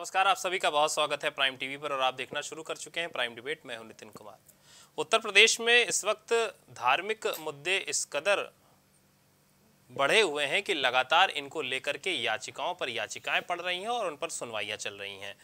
नमस्कार, आप सभी का बहुत स्वागत है प्राइम टीवी पर और आप देखना शुरू कर चुके हैं प्राइम डिबेट। मैं हूँ नितिन कुमार। उत्तर प्रदेश में इस वक्त धार्मिक मुद्दे इस कदर बढ़े हुए हैं कि लगातार इनको लेकर के याचिकाओं पर याचिकाएँ पड़ रही हैं और उन पर सुनवाइयाँ चल रही हैं।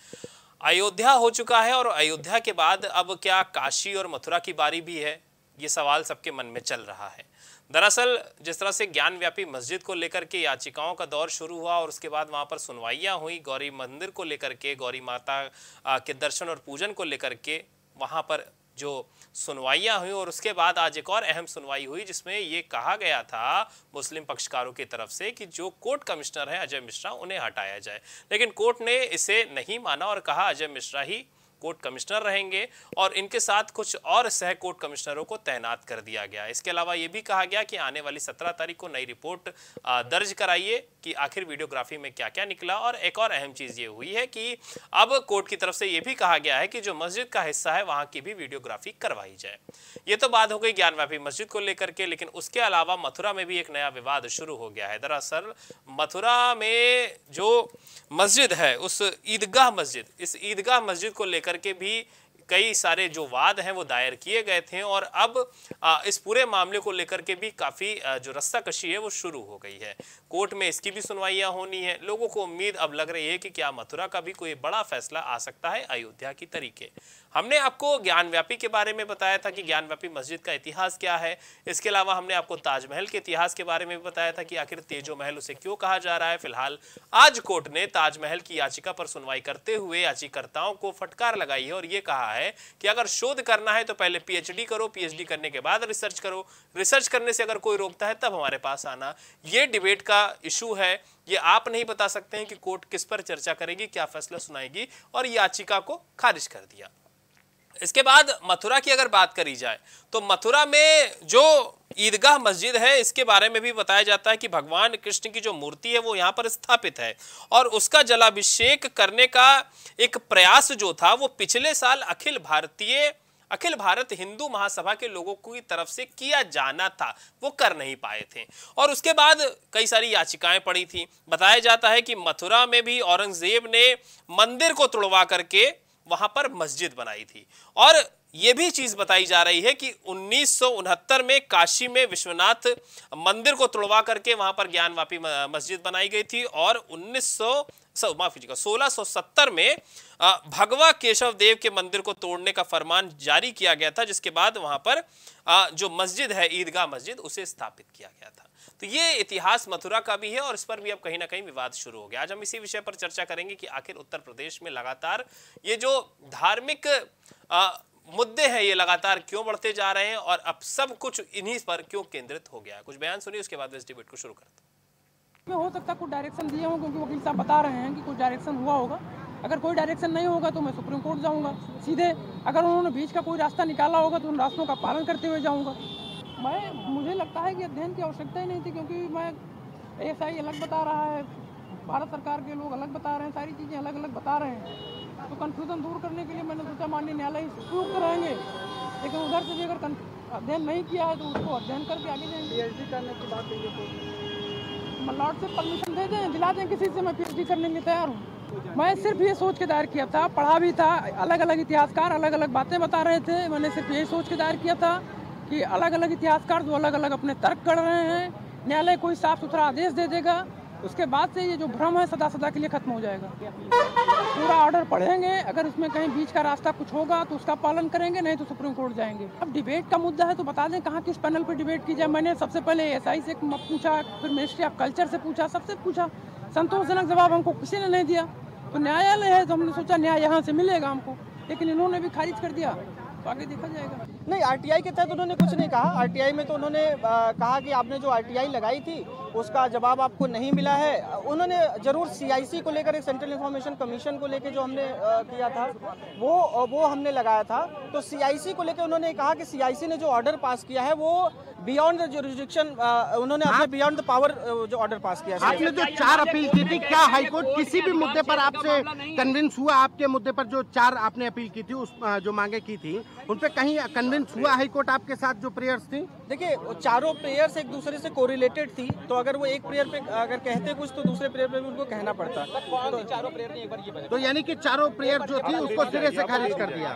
अयोध्या हो चुका है और अयोध्या के बाद अब क्या काशी और मथुरा की बारी भी है? ये सवाल सबके मन में चल रहा है। दरअसल, जिस तरह से ज्ञान व्यापी मस्जिद को लेकर के याचिकाओं का दौर शुरू हुआ और उसके बाद वहाँ पर सुनवाइयाँ हुई, गौरी मंदिर को लेकर के, गौरी माता के दर्शन और पूजन को लेकर के वहाँ पर जो सुनवाइयाँ हुई और उसके बाद आज एक और अहम सुनवाई हुई, जिसमें ये कहा गया था मुस्लिम पक्षकारों की तरफ़ से कि जो कोर्ट कमिश्नर है अजय मिश्रा, उन्हें हटाया जाए। लेकिन कोर्ट ने इसे नहीं माना और कहा अजय मिश्रा ही कोर्ट कमिश्नर रहेंगे और इनके साथ कुछ और सह कोर्ट कमिश्नरों को तैनात कर दिया गया। इसके अलावा ये भी कहा गया कि आने वाली सत्रह तारीख को नई रिपोर्ट दर्ज कराइए कि आखिर वीडियोग्राफी में क्या क्या निकला। और एक और अहम चीज़ ये हुई है कि अब कोर्ट की तरफ़ से ये भी कहा गया है कि जो मस्जिद का हिस्सा है, वहाँ की भी वीडियोग्राफी करवाई जाए। ये तो बात हो गई ज्ञानव्यापी मस्जिद को लेकर के, लेकिन उसके अलावा मथुरा में भी एक नया विवाद शुरू हो गया है। दरअसल मथुरा में जो मस्जिद है, उस ईदगाह मस्जिद, इस ईदगाह मस्जिद को लेकर के भी कई सारे जो वाद हैं वो दायर किए गए थे और अब इस पूरे मामले को लेकर के भी काफ़ी जो रस्ता कशी है वो शुरू हो गई है। कोर्ट में इसकी भी सुनवाइयाँ होनी है। लोगों को उम्मीद अब लग रही है कि क्या मथुरा का भी कोई बड़ा फैसला आ सकता है अयोध्या की तरीके। हमने आपको ज्ञानव्यापी के बारे में बताया था कि ज्ञानव्यापी मस्जिद का इतिहास क्या है। इसके अलावा हमने आपको ताजमहल के इतिहास के बारे में भी बताया था कि आखिर तेजो महल उसे क्यों कहा जा रहा है। फ़िलहाल आज कोर्ट ने ताजमहल की याचिका पर सुनवाई करते हुए याचिकर्ताओं को फटकार लगाई है और ये कहा है कि अगर शोध करना है तो पहले पीएचडी करो, पीएचडी करने के बाद रिसर्च करो। रिसर्च करने से अगर कोई रोकता है तब हमारे पास आना। ये डिबेट का इशू है। ये आप नहीं बता सकते हैं कि कोर्ट किस पर चर्चा करेगी, क्या फैसला सुनाएगी और याचिका को खारिज कर दिया। इसके बाद मथुरा की अगर बात करी जाए तो मथुरा में जो ईदगाह मस्जिद है, इसके बारे में भी बताया जाता है कि भगवान कृष्ण की जो मूर्ति है, वो यहाँ पर स्थापित है। और उसका जलाभिषेक करने का एक प्रयास जो था, वो पिछले साल अखिल भारतीय, अखिल भारत हिंदू महासभा के लोगों की तरफ़ से किया जाना था, वो कर नहीं पाए थे। और उसके बाद कई सारी याचिकाएँ पड़ी थी। बताया जाता है कि मथुरा में भी औरंगज़ेब ने मंदिर को तोड़वा करके वहाँ पर मस्जिद बनाई थी। और ये भी चीज़ बताई जा रही है कि उन्नीस सौ उनहत्तर में काशी में विश्वनाथ मंदिर को तोड़वा करके वहाँ पर ज्ञानवापी मस्जिद बनाई गई थी और उन्नीस माफ़ कीजिएगा 1670 में भगवा केशव देव के मंदिर को तोड़ने का फरमान जारी किया गया था, जिसके बाद वहाँ पर जो मस्जिद है, ईदगाह मस्जिद, उसे स्थापित किया गया था। तो ये इतिहास मथुरा का भी है और इस पर भी अब कहीं ना कहीं विवाद शुरू हो गया। आज हम इसी विषय पर चर्चा करेंगे कि आखिर उत्तर प्रदेश में लगातार ये जो धार्मिक मुद्दे हैं ये लगातार क्यों बढ़ते जा रहे हैं और अब सब कुछ इन्हीं पर क्यों केंद्रित हो गया कुछ बयान सुनिए, उसके बाद इस डिबेट को शुरू करते में हो सकता है कुछ डायरेक्शन दिए हों, क्योंकि वकील साहब बता रहे हैं कि कुछ डायरेक्शन हुआ होगा। अगर कोई डायरेक्शन नहीं होगा तो मैं सुप्रीम कोर्ट जाऊँगा। सीधे अगर उन्होंने बीच का कोई रास्ता निकाला होगा तो उन रास्तों का पालन करते हुए जाऊँगा। मैं, मुझे लगता है कि अध्ययन की आवश्यकता ही नहीं थी, क्योंकि मैं एस आई अलग बता रहा है, भारत सरकार के लोग अलग बता रहे हैं, सारी चीज़ें अलग अलग बता रहे हैं। तो कन्फ्यूज़न दूर करने के लिए मैंने सोचा माननीय न्यायालय उपयुक्त रहेंगे लेकिन उधर से भी अगर अध्ययन नहीं किया है तो उसको अध्ययन करके आगे जाएँगे। पी करने की बात लॉर्ड से परमिशन दे दें दिला दें किसी से मैं पी करने के लिए तैयार हूँ। मैं सिर्फ़ ये सोच के दायर किया था पढ़ा भी था अलग अलग इतिहासकार अलग अलग बातें बता रहे थे। मैंने सिर्फ़ यही सोच के दायर किया था कि अलग अलग इतिहासकार जो अलग अलग अपने तर्क कर रहे हैं न्यायालय कोई साफ़ सुथरा आदेश दे देगा। उसके बाद से ये जो भ्रम है सदा सदा के लिए खत्म हो जाएगा। पूरा ऑर्डर पढ़ेंगे, अगर उसमें कहीं बीच का रास्ता कुछ होगा तो उसका पालन करेंगे, नहीं तो सुप्रीम कोर्ट जाएँगे। अब डिबेट का मुद्दा है तो बता दें कहाँ किस पैनल पर डिबेट की जाए। मैंने सबसे पहले एस से पूछा, फिर मिनिस्ट्री ऑफ़ कल्चर से पूछा, सबसे पूछा। संतोषजनक जवाब हमको किसी ने नहीं दिया। तो न्यायालय है तो हमने सोचा न्याय यहाँ से मिलेगा हमको, लेकिन इन्होंने भी खारिज कर दिया। तो आगे देखा जाएगा। नहीं आरटीआई के तहत उन्होंने कुछ नहीं कहा। आरटीआई में तो उन्होंने कहा कि आपने जो आरटीआई लगाई थी उसका जवाब आपको नहीं मिला है। उन्होंने ज़रूर सीआईसी को लेकर एक सेंट्रल इन्फॉर्मेशन कमीशन को लेकर जो हमने किया था वो वो हमने लगाया था। तो सीआईसी को लेकर उन्होंने कहा कि सीआईसी ने जो ऑर्डर पास किया है वो बियॉन्ड द जुरिस्डिक्शन उन्होंने अपने बियॉन्ड द पावर जो ऑर्डर पास किया आपने जो चार अपील की थी क्या हाईकोर्ट किसी भी मुद्दे पर आपसे कन्विंस हुआ? आपके मुद्दे पर जो चार आपने अपील की थी उस जो मांगे की थी उन पर कहीं कन्विंस कन्विंस हुआ हाई कोर्ट आपके साथ जो प्रेयर्स थी? देखिए वो चारों प्रेयर्स एक दूसरे से कोरिलेटेड थी तो अगर वो एक प्रेयर पे अगर कहते कुछ तो दूसरे प्रेयर पे भी उनको कहना पड़ता। तो चारों प्रेयर ने एक बार ये तो यानी कि चारों प्रेयर जो थी उसको सिरे से खारिज कर दिया।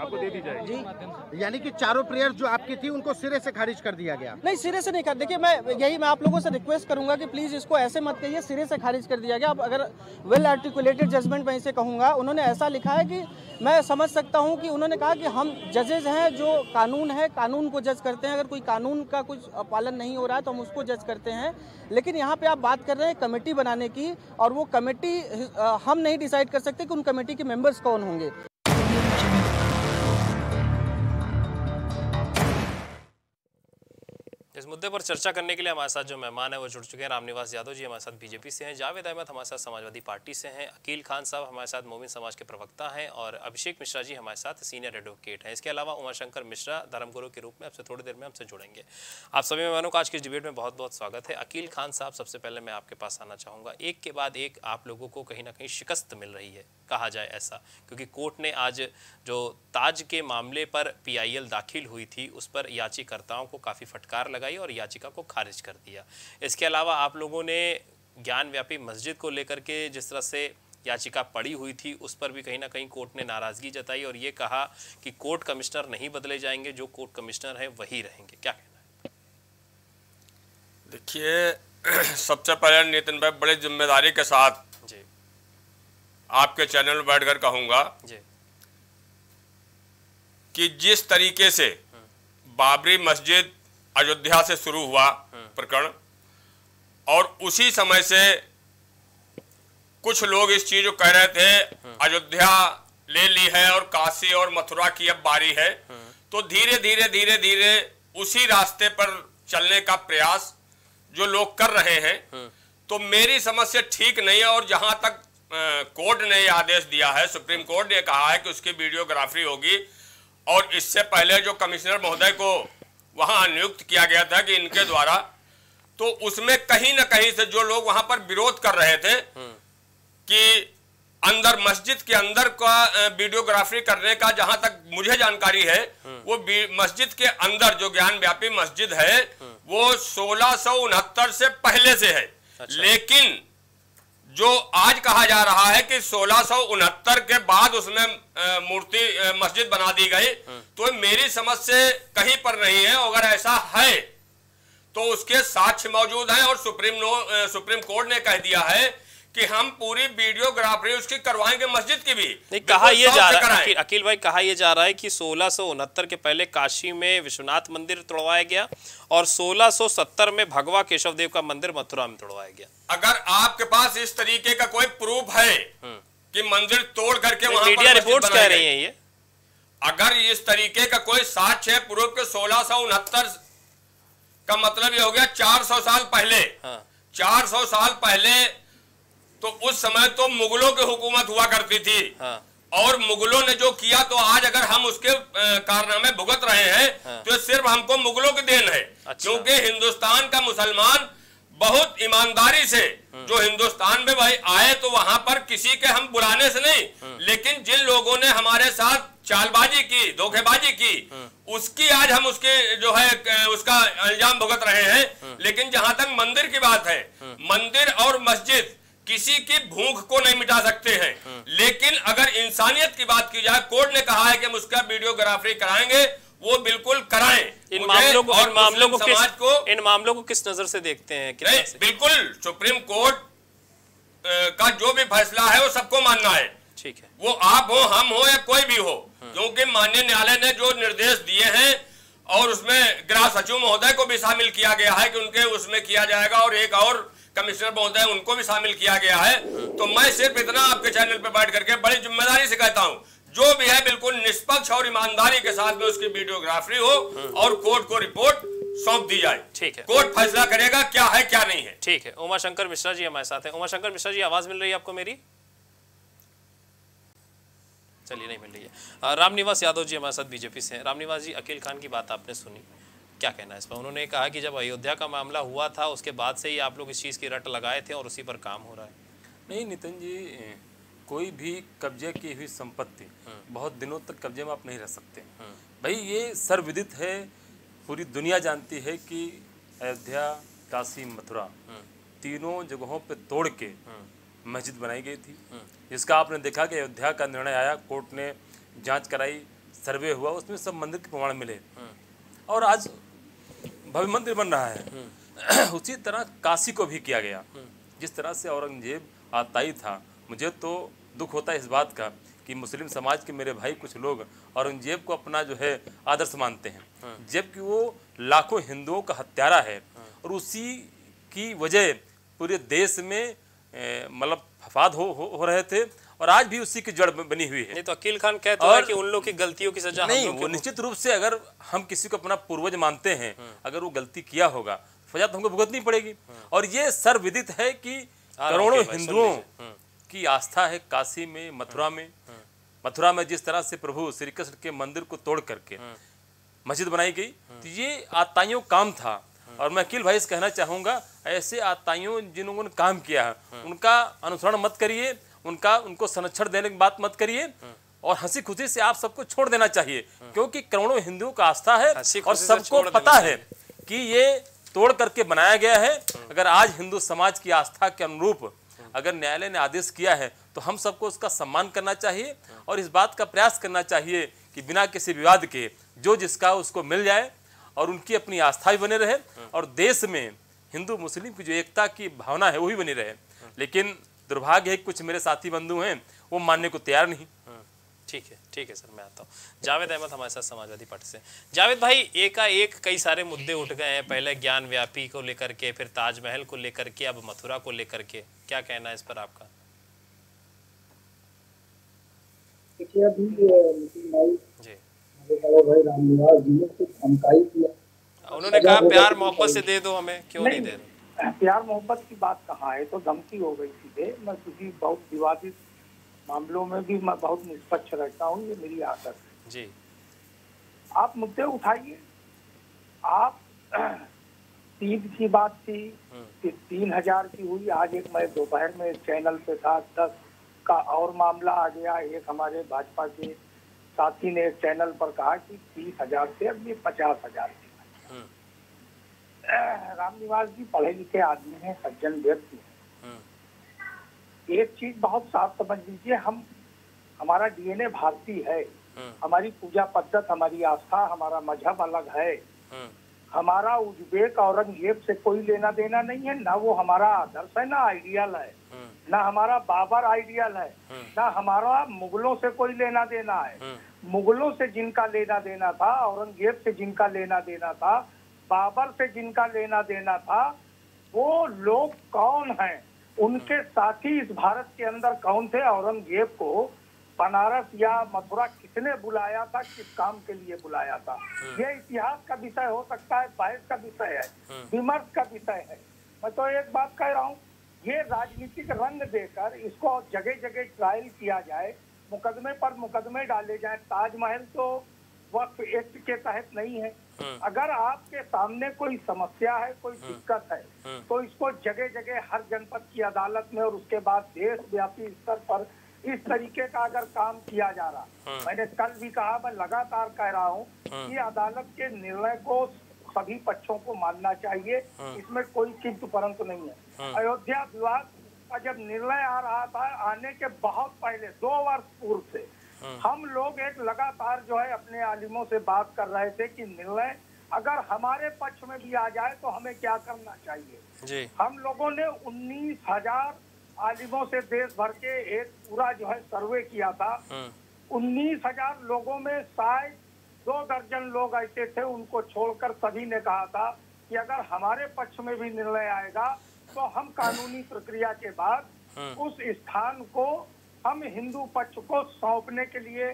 जी। यानी कि चारों प्रेयर जो आपकी थी उनको सिरे से खारिज कर दिया गया। नहीं सिरे से नहीं कर देखिए मैं यही मैं आप लोगों से रिक्वेस्ट करूँगा कि प्लीज़ इसको ऐसे मत कहिए सिरे से खारिज कर दिया गया। अब अगर वेल आर्टिकुलेटेड जजमेंट मैं इसे कहूँगा उन्होंने ऐसा लिखा है कि मैं समझ सकता हूँ कि उन्होंने कहा कि हम जजेज हैं जो कानून है, कानून को जज करते हैं। अगर कोई कानून का कुछ पालन नहीं हो रहा है तो हम उसको जज करते हैं। लेकिन यहाँ पे आप बात कर रहे हैं कमेटी बनाने की, और वो कमेटी हम नहीं डिसाइड कर सकते कि उन कमेटी के मेंबर्स कौन होंगे। इस मुद्दे पर चर्चा करने के लिए हमारे साथ जो मेहमान है, वो जुड़ चुके हैं। रामनिवास यादव जी हमारे साथ बीजेपी से हैं। जावेद अहमद हमारे साथ समाजवादी पार्टी से हैं। अकील खान साहब हमारे साथ मोमिन समाज के प्रवक्ता हैं और अभिषेक मिश्रा जी हमारे साथ सीनियर एडवोकेट हैं। इसके अलावा उमाशंकर मिश्रा धर्मगुरु के रूप में आपसे थोड़ी देर में हमसे जुड़ेंगे। आप सभी मेहमानों का आज की डिबेट में बहुत बहुत स्वागत है। अकील खान साहब सबसे पहले मैं आपके पास आना चाहूँगा। एक के बाद एक आप लोगों को कहीं ना कहीं शिकस्त मिल रही है, कहा जाए ऐसा। क्योंकि कोर्ट ने आज जो ताज के मामले पर पीआईएल दाखिल हुई थी, उस पर याचिकर्ताओं को काफ़ी फटकार लगाई और याचिका को खारिज कर दिया। इसके अलावा आप लोगों ने ज्ञान व्यापी मस्जिद को लेकर के जिस तरह से याचिका पड़ी हुई थी उस पर भी कहीं ना कहीं कोर्ट ने नाराज़गी जताई और ये कहा कि कोर्ट कमिश्नर नहीं बदले जाएँगे जो कोर्ट कमिश्नर है वही रहेंगे। क्या कहना है? देखिए सबसे पहले नितिन भाई बड़ी ज़िम्मेदारी के साथ जी। आपके चैनल में बैठकर कहूँगा जी। कि जिस तरीके से बाबरी मस्जिद अयोध्या से शुरू हुआ प्रकरण। और उसी समय से कुछ लोग इस चीज़ को कह रहे थे अयोध्या ले ली है और काशी और मथुरा की अब बारी है। तो धीरे धीरे धीरे धीरे उसी रास्ते पर चलने का प्रयास जो लोग कर रहे हैं तो मेरी समझ से ठीक नहीं है और जहाँ तक कोर्ट ने आदेश दिया है सुप्रीम कोर्ट ने कहा है कि उसकी वीडियोग्राफी होगी। और इससे पहले जो कमिश्नर महोदय को वहाँ नियुक्त किया गया था कि इनके द्वारा तो उसमें कहीं ना कहीं से जो लोग वहाँ पर विरोध कर रहे थे कि अंदर मस्जिद के अंदर का वीडियोग्राफी करने का जहाँ तक मुझे जानकारी है वो मस्जिद के अंदर जो ज्ञान व्यापी मस्जिद है वो सोलह से पहले से है अच्छा। लेकिन जो आज कहा जा रहा है कि सोलह के बाद उसमें मूर्ति मस्जिद बना दी गई। तो मेरी समझ से कहीं पर नहीं है, अगर ऐसा है तो उसके साक्ष्य मौजूद हैं और सुप्रीम नो सुप्रीम कोर्ट ने कह दिया है कि हम पूरी वीडियोग्राफी उसकी करवाएँगे मस्जिद की भी। नहीं कहा यह जा रहा है अकील भाई कहा यह जा रहा है कि सोलह के पहले काशी में विश्वनाथ मंदिर तोड़वाया गया और 1670 में भगवा केशव देव का मंदिर मथुरा में तोड़वाया गया। अगर आपके पास इस तरीके का कोई प्रूफ है कि मंदिर तोड़ करके वहाँ मीडिया रिपोर्ट कह रही है ये। अगर इस तरीके का कोई साक्ष्य है पूर्व के सोलह का मतलब ये हो गया 400 साल पहले। हाँ। 400 साल पहले तो उस समय तो मुगलों की हुकूमत हुआ करती थी। हाँ। और मुगलों ने जो किया तो आज अगर हम उसके कारनामे भुगत रहे हैं हाँ। तो सिर्फ़ हमको मुगलों की देन है। अच्छा। क्योंकि हिंदुस्तान का मुसलमान बहुत ईमानदारी से जो हिंदुस्तान में भाई आए तो वहाँ पर किसी के हम बुलाने से नहीं। लेकिन जिन लोगों ने हमारे साथ चालबाजी की धोखेबाजी की उसकी आज हम उसके जो है उसका इल्ज़ाम भुगत रहे हैं। लेकिन जहाँ तक मंदिर की बात है। मंदिर और मस्जिद किसी की भूख को नहीं मिटा सकते हैं। लेकिन अगर इंसानियत की बात की जाए कोर्ट ने कहा है कि हम उसका वीडियोग्राफी कराएँगे वो बिल्कुल कराएँ। इन मामलों को और इन मामलों को किस समाज को इन मामलों को किस नज़र से देखते हैं? नहीं? बिल्कुल सुप्रीम कोर्ट का जो भी फैसला है वो सबको मानना है। ठीक है। वो आप हो हम हो या कोई भी हो क्योंकि माननीय न्यायालय ने जो निर्देश दिए हैं और उसमें गृह सचिव महोदय को भी शामिल किया गया है कि उनके उसमें किया जाएगा और एक और कमिश्नर महोदय उनको भी शामिल किया गया है। तो मैं सिर्फ़ इतना आपके चैनल पर बैठ करके बड़ी ज़िम्मेदारी से कहता हूँ जो भी है बिल्कुल निष्पक्ष और ईमानदारी के साथ में उसकी वीडियोग्राफी हो और कोर्ट को रिपोर्ट सौंप दी जाए। ठीक है। कोर्ट फैसला करेगा क्या है क्या नहीं है। ठीक है। उमा शंकर मिश्रा जी हमारे साथ हैं। उमा शंकर मिश्रा जी आवाज़ मिल रही है आपको मेरी? चलिए नहीं मिल रही है। रामनिवास यादव जी हमारे साथ बीजेपी से हैं। रामनिवास जी अकील खान की बात आपने सुनी। क्या कहना है इस पर? उन्होंने कहा कि जब अयोध्या का मामला हुआ था उसके बाद से ही आप लोग इस चीज़ की रट लगाए थे और उसी पर काम हो रहा है। नहीं नितिन जी कोई भी कब्जे की हुई संपत्ति बहुत दिनों तक कब्जे में आप नहीं रह सकते। भाई ये सर्वविदित है पूरी दुनिया जानती है कि अयोध्या काशी मथुरा तीनों जगहों पे तोड़ के मस्जिद बनाई गई थी। जिसका आपने देखा कि अयोध्या का निर्णय आया कोर्ट ने जाँच कराई सर्वे हुआ उसमें सब मंदिर के प्रमाण मिले। और आज भव्य मंदिर बन रहा है। उसी तरह काशी को भी किया गया। जिस तरह से औरंगज़ेब आताई था मुझे तो दुख होता है इस बात का कि मुस्लिम समाज के मेरे भाई कुछ लोग औरंगज़ेब को अपना जो है आदर्श मानते हैं। जबकि वो लाखों हिंदुओं का हत्यारा है और उसी की वजह पूरे देश में मतलब फसाद हो, हो हो रहे थे। और आज भी उसी की जड़ बनी हुई है। नहीं तो अकील खान कहते हैं कि उन लोग की गलतियों की सजा नहीं वो निश्चित रूप से अगर हम किसी को अपना पूर्वज मानते हैं अगर वो गलती किया होगा सजा तो हमको भुगतनी पड़ेगी। और ये सर्वविदित है कि करोड़ों हिंदुओं हम्म। की आस्था है काशी में मथुरा में। मथुरा में जिस तरह से प्रभु श्री कृष्ण के मंदिर को तोड़ करके मस्जिद बनाई गई तो ये आताइयों काम था। और मैं अकील भाई से कहना चाहूँगा ऐसे आताइयों जिन्होंने काम किया है उनका अनुसरण मत करिए। उनका उनको संरक्षण देने की बात मत करिए और हँसी खुशी से आप सबको छोड़ देना चाहिए क्योंकि करोड़ों हिंदुओं का आस्था है और सबको पता है कि ये तोड़ करके बनाया गया है। अगर आज हिंदू समाज की आस्था के अनुरूप अगर न्यायालय ने आदेश किया है तो हम सबको उसका सम्मान करना चाहिए और इस बात का प्रयास करना चाहिए कि बिना किसी विवाद के जो जिसका उसको मिल जाए और उनकी अपनी आस्था भी बने रहे और देश में हिंदू मुस्लिम की जो एकता की भावना है वो भी बनी रहे। लेकिन दुर्भाग्य है कुछ मेरे साथी बंधु हैं वो मानने को तैयार नहीं। ठीक है ठीक है सर मैं आता हूँ। जावेद अहमद हमारे साथ समाजवादी पार्टी से जावेद भाई एकाएक कई सारे मुद्दे उठ गए हैं पहले ज्ञान व्यापी को लेकर के फिर ताजमहल को लेकर के अब मथुरा को लेकर के। क्या कहना है इस पर आपका? देखिए अभी जी। भाई रामनिवास जी ने कुछ धमकाई किया उन्होंने कहा प्यार मोहब्बत से दे दो हमें क्यों नहीं दे रहे? प्यार मोहब्बत की बात कहाँ है? तो धमकी हो गई सीधे। मैं किसी बहुत विवादित मामलों में भी मैं बहुत निष्पक्ष रहता हूँ ये मेरी आदत है। जी। आप मुद्दे उठाइए। आप तीन की बात थी कि तीन हज़ार की हुई। आज एक मैं दोपहर में चैनल पे था दस का और मामला आ गया एक हमारे भाजपा के साथी ने चैनल पर कहा कि तीस हज़ार से अब ये पचास हज़ार। हम्म, रामनिवास जी पढ़े लिखे आदमी हैं सज्जन व्यक्ति हैं। हम्म, एक चीज़ बहुत साफ़ समझ लीजिए हम हमारा डीएनए भारतीय है। हम्म, हमारी पूजा पद्धत हमारी आस्था हमारा मज़हब अलग है। हम्म, हमारा उज्बेक औरंगज़ेब से कोई लेना देना नहीं है ना वो हमारा आदर्श है ना आइडियल है। ना हमारा बाबर आइडियल है। ना हमारा मुगलों से कोई लेना देना है। मुगलों से जिनका लेना देना था औरंगज़ेब से जिनका लेना देना था बाबर से जिनका लेना देना था वो लोग कौन हैं? उनके साथी इस भारत के अंदर कौन थे? औरंगज़ेब को बनारस या मथुरा किसने बुलाया था? किस काम के लिए बुलाया था? ये इतिहास का विषय हो सकता है बहस का विषय है विमर्श का विषय है। मैं तो एक बात कह रहा हूँ ये राजनीतिक रंग देकर इसको जगह जगह ट्रायल किया जाए मुकदमे पर मुकदमे डाले जाए। ताजमहल तो वक्त एक्ट के तहत नहीं है। अगर आपके सामने कोई समस्या है कोई दिक्कत है तो इसको जगह जगह हर जनपद की अदालत में और उसके बाद देशव्यापी स्तर पर इस तरीके का अगर काम किया जा रहा। मैंने कल भी कहा मैं लगातार कह रहा हूँ कि अदालत के निर्णय को सभी पक्षों को मानना चाहिए। इसमें कोई किंतु परंतु नहीं है। अयोध्या विवाद का जब निर्णय आ रहा था आने के बहुत पहले दो वर्ष पूर्व से हम लोग एक लगातार जो है अपने आलिमों से बात कर रहे थे कि निर्णय अगर हमारे पक्ष में भी आ जाए तो हमें क्या करना चाहिए? जी। हम लोगों ने उन्नीस हज़ार आलिमों से देश भर के एक पूरा जो है सर्वे किया था। हम्म, उन्नीस हज़ार लोगों में शायद दो दर्जन लोग ऐसे थे उनको छोड़कर सभी ने कहा था कि अगर हमारे पक्ष में भी निर्णय आएगा तो हम कानूनी प्रक्रिया के बाद उस स्थान को हम हिंदू पक्ष को सौंपने के लिए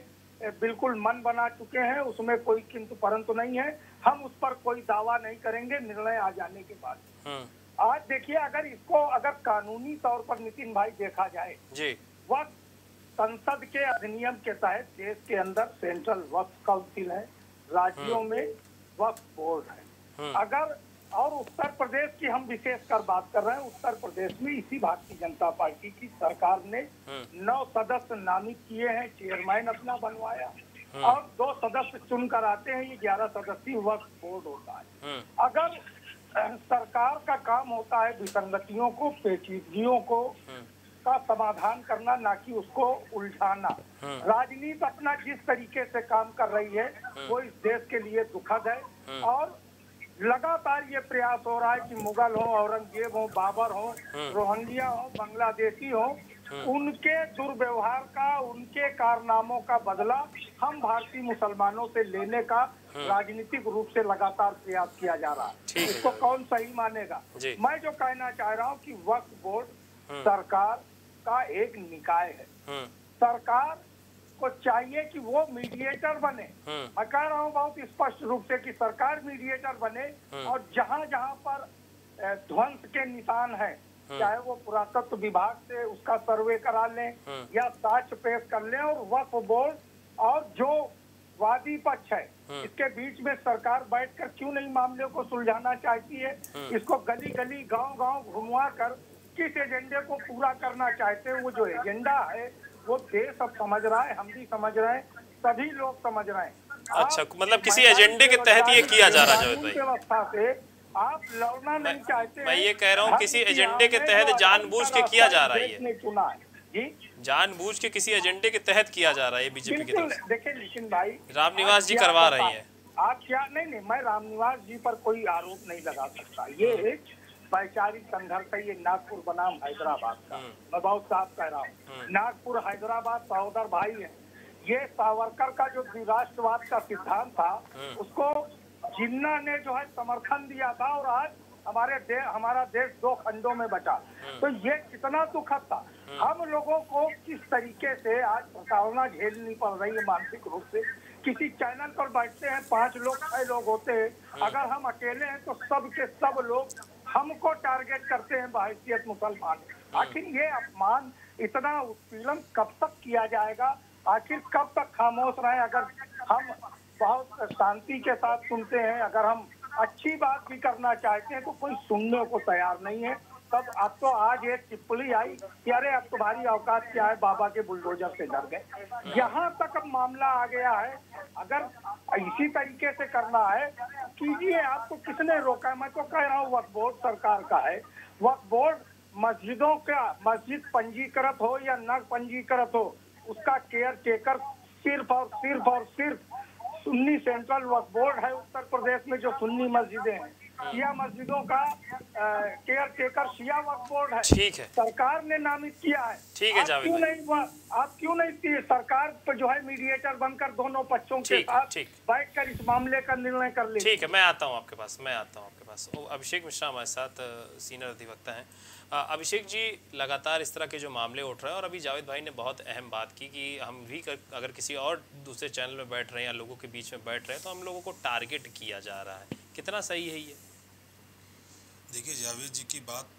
बिल्कुल मन बना चुके हैं उसमें कोई किंतु परंतु नहीं है। हम उस पर कोई दावा नहीं करेंगे निर्णय आ जाने के बाद। हम्म, आज देखिए अगर इसको अगर कानूनी तौर पर नितिन भाई देखा जाए जी। वक्त संसद के अधिनियम के तहत देश के अंदर सेंट्रल वक्फ काउंसिल है राज्यों में वक्फ बोर्ड है। अगर और उत्तर प्रदेश की हम विशेष कर बात कर रहे हैं उत्तर प्रदेश में इसी भारतीय जनता पार्टी की सरकार ने नौ सदस्य नामित किए हैं चेयरमैन अपना बनवाया। और दो सदस्य चुनकर आते हैं ये ग्यारह सदस्यीय वक्फ बोर्ड होता है। हम्म, अगर सरकार का काम होता है विसंगतियों को पेचीदगियों को का समाधान करना ना कि उसको उलझाना। राजनीति अपना जिस तरीके से काम कर रही है वो इस देश के लिए दुखद है। और लगातार ये प्रयास हो रहा है कि मुगल हो औरंगज़ेब हो बाबर हो रोहंगिया हो बांग्लादेशी हो उनके दुर्व्यवहार का उनके कारनामों का बदला हम भारतीय मुसलमानों से लेने का राजनीतिक रूप से लगातार प्रयास किया जा रहा है। इसको कौन सही मानेगा? मैं जो कहना चाह रहा हूँ कि वक्फ बोर्ड सरकार का एक निकाय है। हम्म, सरकार को चाहिए कि वो मीडिएटर बने। हम्म। मैं कह रहा हूँ बहुत स्पष्ट रूप से कि सरकार मीडिएटर बने और जहाँ जहाँ पर ध्वंस के निशान है चाहे वो पुरातत्व विभाग से उसका सर्वे करा लें या साक्ष्य पेश कर लें और वक्फ बोर्ड और जो वादी पक्ष है इसके बीच में सरकार बैठकर क्यों नहीं मामले को सुलझाना चाहती है? इसको गली गली गाँव गाँव घुमवा कर किस एजेंडे को पूरा करना चाहते हैं? वो जो एजेंडा है वो देश अब समझ रहा है हम भी समझ रहे हैं सभी लोग समझ रहे हैं। अच्छा, मतलब किसी एजेंडे के तहत ये किया जा रहा है, भाई। व्यवस्था से आप लड़ना नहीं चाहते मैं ये कह रहा हूँ, किसी एजेंडे के तहत जानबूझ के किया जा रहा है। चुना है। जानबूझ के किसी एजेंडे के तहत किया जा रहा है बीजेपी की तरफ़ देखिए नितिन भाई रामनिवास आप जी करवा रही हैं। आप क्या नहीं नहीं मैं रामनिवास जी पर कोई आरोप नहीं लगा सकता। ये एक वैचारिक संघर्ष है ये नागपुर बनाम हैदराबाद का। मैं बहुत साफ़ कह रहा हूँ। नागपुर हैदराबाद सहोदर भाई है। ये सावरकर का जो राष्ट्रवाद का सिद्धांत था उसको जिन्ना ने जो है समर्थन दिया था और आज हमारे देश हमारा देश दो खंडों में बचा। तो ये कितना दुखद था। हम लोगों को किस तरीके से आज प्रताड़ना झेलनी पड़ रही है मानसिक रूप से? किसी चैनल पर बैठते हैं पाँच लोग छह लोग होते हैं। अगर हम अकेले हैं तो सब के सब लोग हमको टारगेट करते हैं बहैसियत मुसलमान आखिर ये अपमान इतना उत्पीड़न कब तक किया जाएगा? आखिर कब तक खामोश रहे? अगर हम बहुत शांति के साथ सुनते हैं अगर हम अच्छी बात भी करना चाहते हैं तो कोई सुनने को तैयार नहीं है। तब अब तो आज एक टिप्पणी आई कि अरे अब तुम्हारी औकात क्या है? बाबा के बुलडोजर से डर गए। यहाँ तक अब मामला आ गया है। अगर इसी तरीके से करना है कीजिए, आपको किसने रोका? मैं तो कह रहा हूँ, वक्त बोर्ड सरकार का है। वक्त बोर्ड मस्जिदों का, मस्जिद पंजीकृत हो या न पंजीकृत हो, उसका केयर टेकर सिर्फ़ और सिर्फ़ और सिर्फ़ सुन्नी सेंट्रल वक्त बोर्ड है, उत्तर प्रदेश में जो सुन्नी मस्जिदें हैं। शिया मस्जिदों का care taker Shia Waqf board है। ठीक है। सरकार ने नामित किया है। ठीक है, आप जावेद क्यों। नहीं आप क्यों नहीं सरकार पर जो है मीडिएटर बनकर दोनों पक्षों के साथ ठीक। बैठकर इस मामले का निर्णय कर ले। ठीक है मैं आता हूँ आपके पास मैं आता हूँ आपके पास। अभिषेक मिश्रा हमारे साथ सीनियर अधिवक्ता हैं। अभिषेक जी लगातार इस तरह के जो मामले उठ रहे हैं और अभी जावेद भाई ने बहुत अहम बात की कि हम भी कर, अगर किसी और दूसरे चैनल में बैठ रहे हैं या लोगों के बीच में बैठ रहे हैं तो हम लोगों को टारगेट किया जा रहा है। कितना सही है ये? देखिए जावेद जी की बात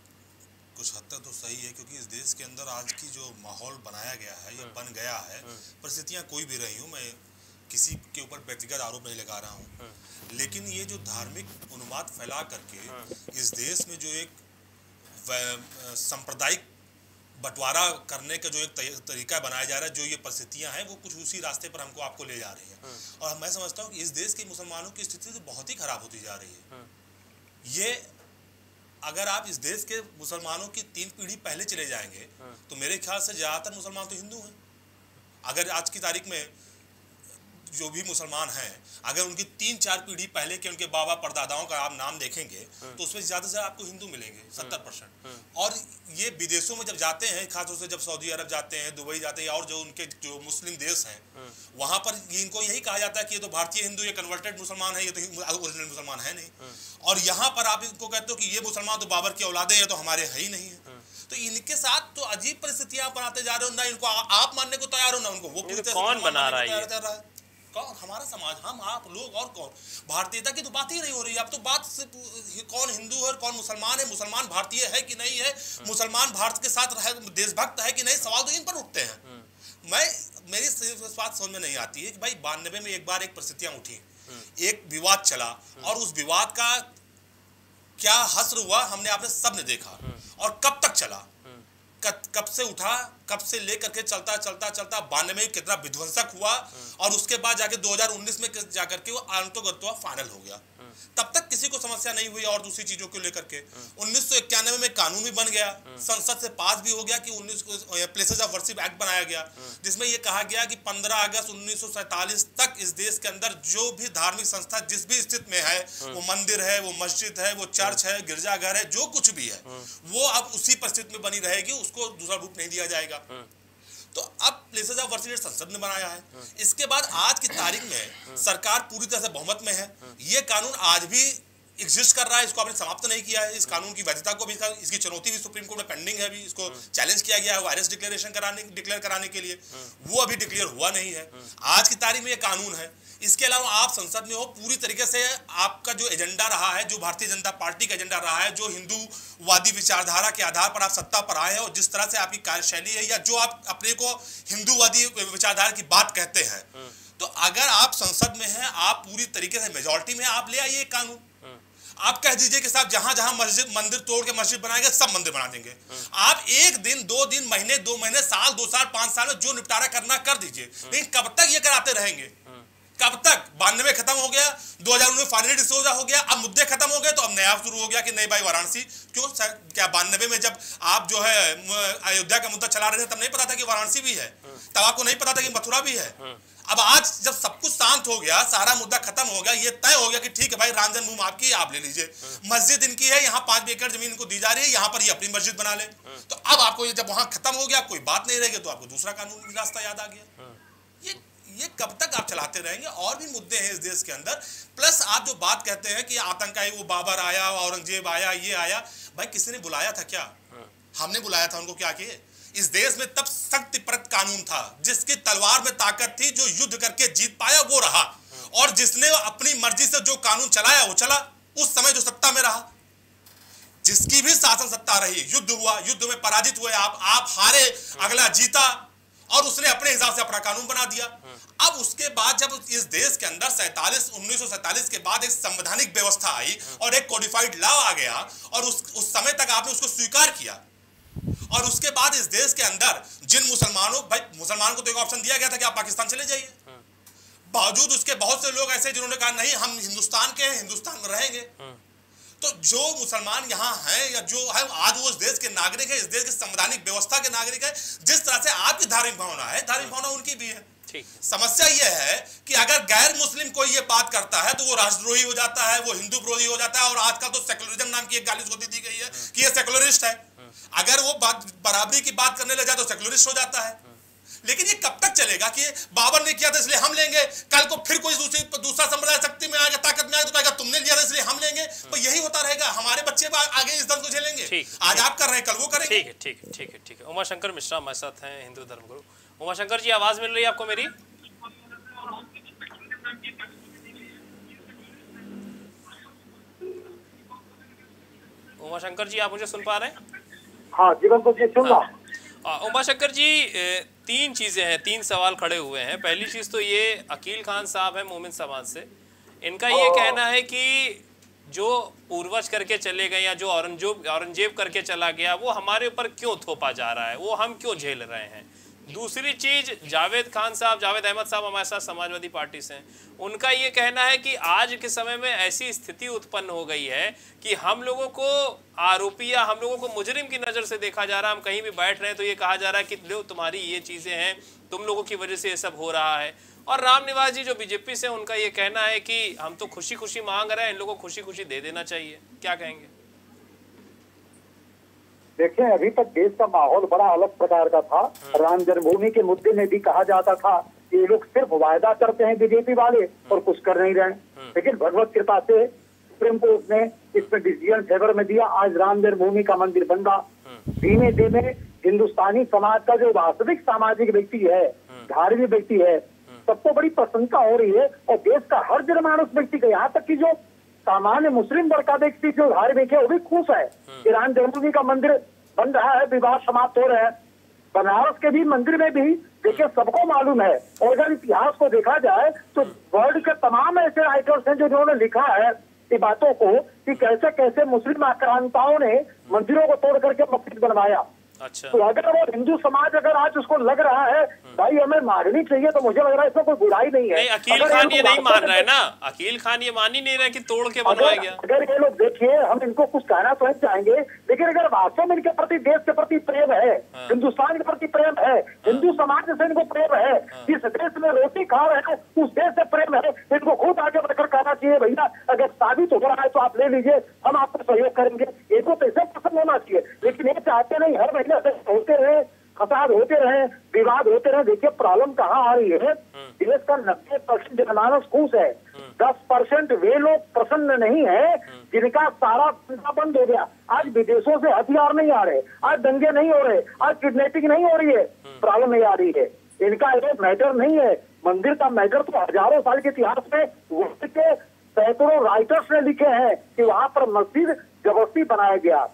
कुछ हद तक तो सही है क्योंकि इस देश के अंदर आज की जो माहौल बनाया गया है या बन गया है। परिस्थितियाँ कोई भी रही हूँ मैं किसी के ऊपर व्यक्तिगत आरोप नहीं लगा रहा हूँ। लेकिन ये जो धार्मिक उन्माद फैला करके इस देश में जो एक सांप्रदायिक बंटवारा करने का जो एक तरीका बनाया जा रहा है जो ये परिस्थितियाँ हैं वो कुछ उसी रास्ते पर हमको आपको ले जा रही हैं। और मैं समझता हूँ कि इस देश के मुसलमानों की स्थिति तो बहुत ही खराब होती जा रही है। ये अगर आप इस देश के मुसलमानों की तीन पीढ़ी पहले चले जाएँगे तो मेरे ख्याल से ज़्यादातर मुसलमान तो हिंदू हैं। अगर आज की तारीख में जो भी मुसलमान हैं अगर उनकी तीन चार पीढ़ी पहले के उनके बाबा परदादाओं का आप नाम देखेंगे तो उसमें ज़्यादा से ज़्यादा आपको हिंदू मिलेंगे सत्तर परसेंट। और ये विदेशों में जब जाते हैं खासतौर से जब सऊदी अरब जाते हैं दुबई जाते हैं और जो उनके जो मुस्लिम देश हैं वहाँ पर इनको यही कहा जाता है कि ये तो भारतीय हिंदू ये कन्वर्टेड मुसलमान है ये तो ओरिजिनल मुसलमान है नहीं। और यहाँ पर आप इनको कहते हो कि ये मुसलमान तो बाबर की औलादे हैं तो हमारे है ही नहीं। है तो इनके साथ तो अजीब परिस्थितियाँ बनाते जा रहे हो ना इनको आप मानने को तैयार हो ना उनको वो से कौन बना रहा है। कौन? हमारा समाज हम आप लोग और कौन? भारतीयता की तो बात ही नहीं हो रही। है अब तो बात सिर्फ़ कौन हिंदू है कौन मुसलमान है? मुसलमान भारतीय है कि नहीं है? मुसलमान भारत के साथ रहे देशभक्त है कि नहीं? सवाल तो इन पर उठते हैं। मैं मेरी सिर्फ़ इस बात समझ में नहीं आती है कि भाई बानबे में एक बार एक परिस्थितियाँ उठी। एक विवाद चला और उस विवाद का क्या हस्र हुआ हमने आपने सबने देखा। और कब तक चला? कब से उठा? कब से लेकर के चलता चलता चलता बानवे में कितना विध्वंसक हुआ और उसके बाद जाके 2019 में जाकर के वो अंतोगत्वा फाइनल हो गया। तब तक किसी को समस्या नहीं हुई और दूसरी चीज़ों को लेकर के। उन्नीस सौ इक्यानवे में कानून भी बन गया संसद से पास भी हो गया कि उन्नीस प्लेसेज ऑफ़ वर्शिप एक्ट बनाया गया। जिसमें यह कहा गया कि 15 अगस्त उन्नीस तक इस देश के अंदर जो भी धार्मिक संस्था जिस भी स्थिति में है वो मंदिर है वो मस्जिद है वो चर्च है गिरजाघर है जो कुछ भी है वो अब उसी परिस्थिति में बनी रहेगी उसको दूसरा रूप नहीं दिया जाएगा। तो अब प्लेसेस ऑफ़ संसद ने बनाया है। इसके बाद आज की तारीख में सरकार पूरी तरह से बहुमत में है। ये कानून आज भी एग्जिस्ट कर रहा है इसको आपने समाप्त नहीं किया है इस कानून की वैधता को भी इसकी चुनौती भी सुप्रीम कोर्ट में पेंडिंग है अभी इसको चैलेंज किया गया है वायरस डिक्लेरेशन कराने डिक्लेयर कराने के लिए। वो अभी डिक्लेयर हुआ नहीं है। आज की तारीख में ये कानून है। इसके अलावा आप संसद में हो पूरी तरीके से आपका जो एजेंडा रहा है जो भारतीय जनता पार्टी का एजेंडा रहा है जो हिंदूवादी विचारधारा के आधार पर आप सत्ता पर आए हैं और जिस तरह से आपकी कार्यशैली है या जो आप अपने को हिंदूवादी विचारधारा की बात कहते हैं तो अगर आप संसद में हैं आप पूरी तरीके से मेजोरिटी में आप ले आइए कानून। आप कह दीजिए कि साहब जहाँ जहाँ मस्जिद मंदिर तोड़ के मस्जिद बनाएँगे सब मंदिर बना देंगे। आप एक दिन दो दिन महीने दो महीने साल दो साल पाँच साल में जो निपटारा करना कर दीजिए। लेकिन कब तक ये कराते रहेंगे? कब तक? बानवे खत्म हो गया 2019 में फाइनली डिस्क्लोजर हो गया, अब मुद्दे खत्म हो गए तो अब नया शुरू हो गया कि नहीं भाई वाराणसी? क्यों सर, क्या बानवे में जब आप जो है, अयोध्या का मुद्दा चला रहे थे, तब नहीं पता था कि वाराणसी भी है? तब आपको नहीं पता था कि मथुरा भी है? अब आज जब सब कुछ शांत हो गया, सारा मुद्दा खत्म हो गया, ये तय हो गया कि ठीक है भाई राम जन्मभूमि आपकी आप ले लीजिए। मस्जिद इनकी है, यहाँ पाँच एकड़ ज़मीन इनको दी जा रही है, यहाँ पर ये अपनी मस्जिद बना ले। तो अब आपको ये जब वहाँ खत्म हो गया, कोई बात नहीं रहेगी तो आपको दूसरा कानूनी रास्ता याद आ गया। ये ये कब तक आप चलाते रहेंगे? और भी मुद्दे हैं इस देश के अंदर। प्लस आप जो बात कहते हैं कि आतंक आई वो बाबर आया औरंगज़ेब आया ये आया। भाई किसी ने बुलाया था क्या? हमने बुलाया था उनको क्या किए? इस देश में तब सख्त परत कानून था जिसकी तलवार में ताकत थी जो युद्ध करके जीत पाया वो रहा। और जिसने अपनी मर्ज़ी से जो कानून चलाया वो चला। उस समय जो सत्ता में रहा। जिसकी भी शासन सत्ता रही युद्ध हुआ युद्ध में पराजित हुए आप आप हारे अगला जीता। और उसने अपने हिसाब से अपना कानून बना दिया। अब उसके बाद जब इस देश के अंदर सैतालीस, उन्नीस के बाद एक संवैधानिक व्यवस्था आई और एक कोडिफाइड लॉ आ गया और उस उस समय तक आपने उसको स्वीकार किया। और उसके बाद इस देश के अंदर जिन मुसलमानों, भाई मुसलमान को तो एक ऑप्शन दिया गया था कि आप पाकिस्तान चले जाइए। बावजूद उसके बहुत से लोग ऐसे जिन्होंने कहा, नहीं, हम हिंदुस्तान के हैं, हिंदुस्तान में रहेंगे। तो जो मुसलमान यहाँ हैं या जो है आज वो इस देश के नागरिक है इस देश की संवैधानिक व्यवस्था के नागरिक है जिस तरह से आपकी धार्मिक भावना है धार्मिक भावना उनकी भी है। समस्या यह है कि अगर गैर मुस्लिम कोई ये बात करता है तो वो राष्ट्रद्रोही हो जाता है वो हिंदू विरोधी हो जाता है और आजकल तो सेकुलरिज्म नाम की एक गाली उसको दी गई है कि ये सेकुलरिस्ट है। अगर वो बात बराबरी की बात करने लग जाए तो सेकुलरिस्ट हो जाता है। लेकिन ये कब तक चलेगा कि बाबर ने किया था इसलिए हम लेंगे? कल को फिर कोई दूसरी दूसरा संप्रदाय शक्ति में आएगा ताकत में आएगा तो कहेगा तुमने लिया था इसलिए हम लेंगे। तो यही होता रहेगा हमारे बच्चे आगे इस दर्द को झेलेंगे। आज आप कर रहे हैं कल वो करेंगे। ठीक है ठीक है ठीक है ठीक है। उमाशंकर मिश्रा हमारे साथ हैं हिंदू धर्मगुरु उमाशंकर जी आवाज़ मिल रही है आपको मेरी? उमाशंकर जी आप मुझे सुन पा रहे हैं? हाँ जीवन को सुन रहा उमाशंकर जी तीन चीज़ें हैं तीन सवाल खड़े हुए हैं। पहली चीज़ तो ये अकील खान साहब हैं मोमिन समाज से। इनका ये कहना है कि जो पूर्वज करके चले गए या जो औरंगज़ेब औरंगज़ेब करके चला गया वो हमारे ऊपर क्यों थोपा जा रहा है? वो हम क्यों झेल रहे हैं? दूसरी चीज़, जावेद खान साहब, जावेद अहमद साहब हमारे साथ समाजवादी पार्टी से हैं। उनका ये कहना है कि आज के समय में ऐसी स्थिति उत्पन्न हो गई है कि हम लोगों को आरोपी या हम लोगों को मुजरिम की नज़र से देखा जा रहा है। हम कहीं भी बैठ रहे हैं तो ये कहा जा रहा है कि लो, तुम्हारी ये चीज़ें हैं, तुम लोगों की वजह से ये सब हो रहा है। और राम निवास जी जो बीजेपी से उनका ये कहना है कि हम तो खुशी खुशी मांग रहे हैं, इन लोगों को खुशी खुशी दे देना चाहिए। क्या कहेंगे? देखें अभी तक देश का माहौल बड़ा अलग प्रकार का था। राम जन्मभूमि के मुद्दे में भी कहा जाता था कि ये लोग सिर्फ़ वायदा करते हैं बीजेपी वाले और कुछ कर नहीं रहे लेकिन भगवत कृपा से सुप्रीम कोर्ट ने इसमें डिसीज़न फेवर में दिया। आज राम जन्मभूमि का मंदिर बन रहा धीमे धीमे हिंदुस्तानी समाज का जो वास्तविक सामाजिक व्यक्ति है धार्मिक व्यक्ति है सबको बड़ी प्रसन्नता हो रही है और देश का हर जनमानस व्यक्ति का यहाँ तक की जो सामान्य मुस्लिम वर्ग का जो धार्मिक है वो भी खुश है। कि राम जन्मभूमि का मंदिर बन रहा है विवाह समाप्त हो रहे हैं। बनारस के भी मंदिर में भी देखिए सबको मालूम है। और अगर इतिहास को देखा जाए तो वर्ल्ड के तमाम ऐसे राइटर्स हैं जो जिन्होंने लिखा है इन बातों को कि कैसे कैसे मुस्लिम आक्रांताओं ने मंदिरों को तोड़ करके मस्जिद बनवाया। अच्छा। तो अगर वो हिंदू समाज अगर आज उसको लग रहा है भाई हमें मारनी चाहिए तो मुझे लग रहा है इसमें कोई बुराई नहीं है। नहीं अकील खान ये नहीं मान रहे ना। अकील खान ये मान ही नहीं रहे कि तोड़ के बनवाया अगर गया। अगर ये लोग देखिए हम इनको कुछ कहना तो नहीं चाहेंगे लेकिन अगर वास्तव में इनके प्रति देश के प्रति प्रेम है हिंदुस्तान के प्रति प्रेम है हिंदू समाज से इनको प्रेम है जिस देश में रोटी खा रहे हैं उस देश से प्रेम है इनको खुद आगे बढ़कर कहना चाहिए भैया अगर साबित हो रहा है तो आप ले लीजिए हम आपको सहयोग करेंगे। इनको तो इसे पसंद होना चाहिए लेकिन ये चाहते नहीं हर महीने होते रहे फसाद होते रहे विवाद होते रहे। देखिए प्रॉब्लम कहाँ आ रही है? देश का नब्बे परसेंट जनमानस खुश है। दस परसेंट वे लोग प्रसन्न नहीं है जिनका सारा धंधा बंद हो गया। आज विदेशों से हथियार नहीं आ रहे। आज दंगे नहीं हो रहे। आज किडनेपिंग नहीं हो रही है। प्रॉब्लम नहीं आ रही है। इनका ये मैटर नहीं है। मंदिर का मैटर तो हज़ारों साल के इतिहास में वक्त के सैकड़ों राइटर्स ने लिखे हैं कि वहाँ पर मस्जिद ज़बरदस्ती बनाया गया।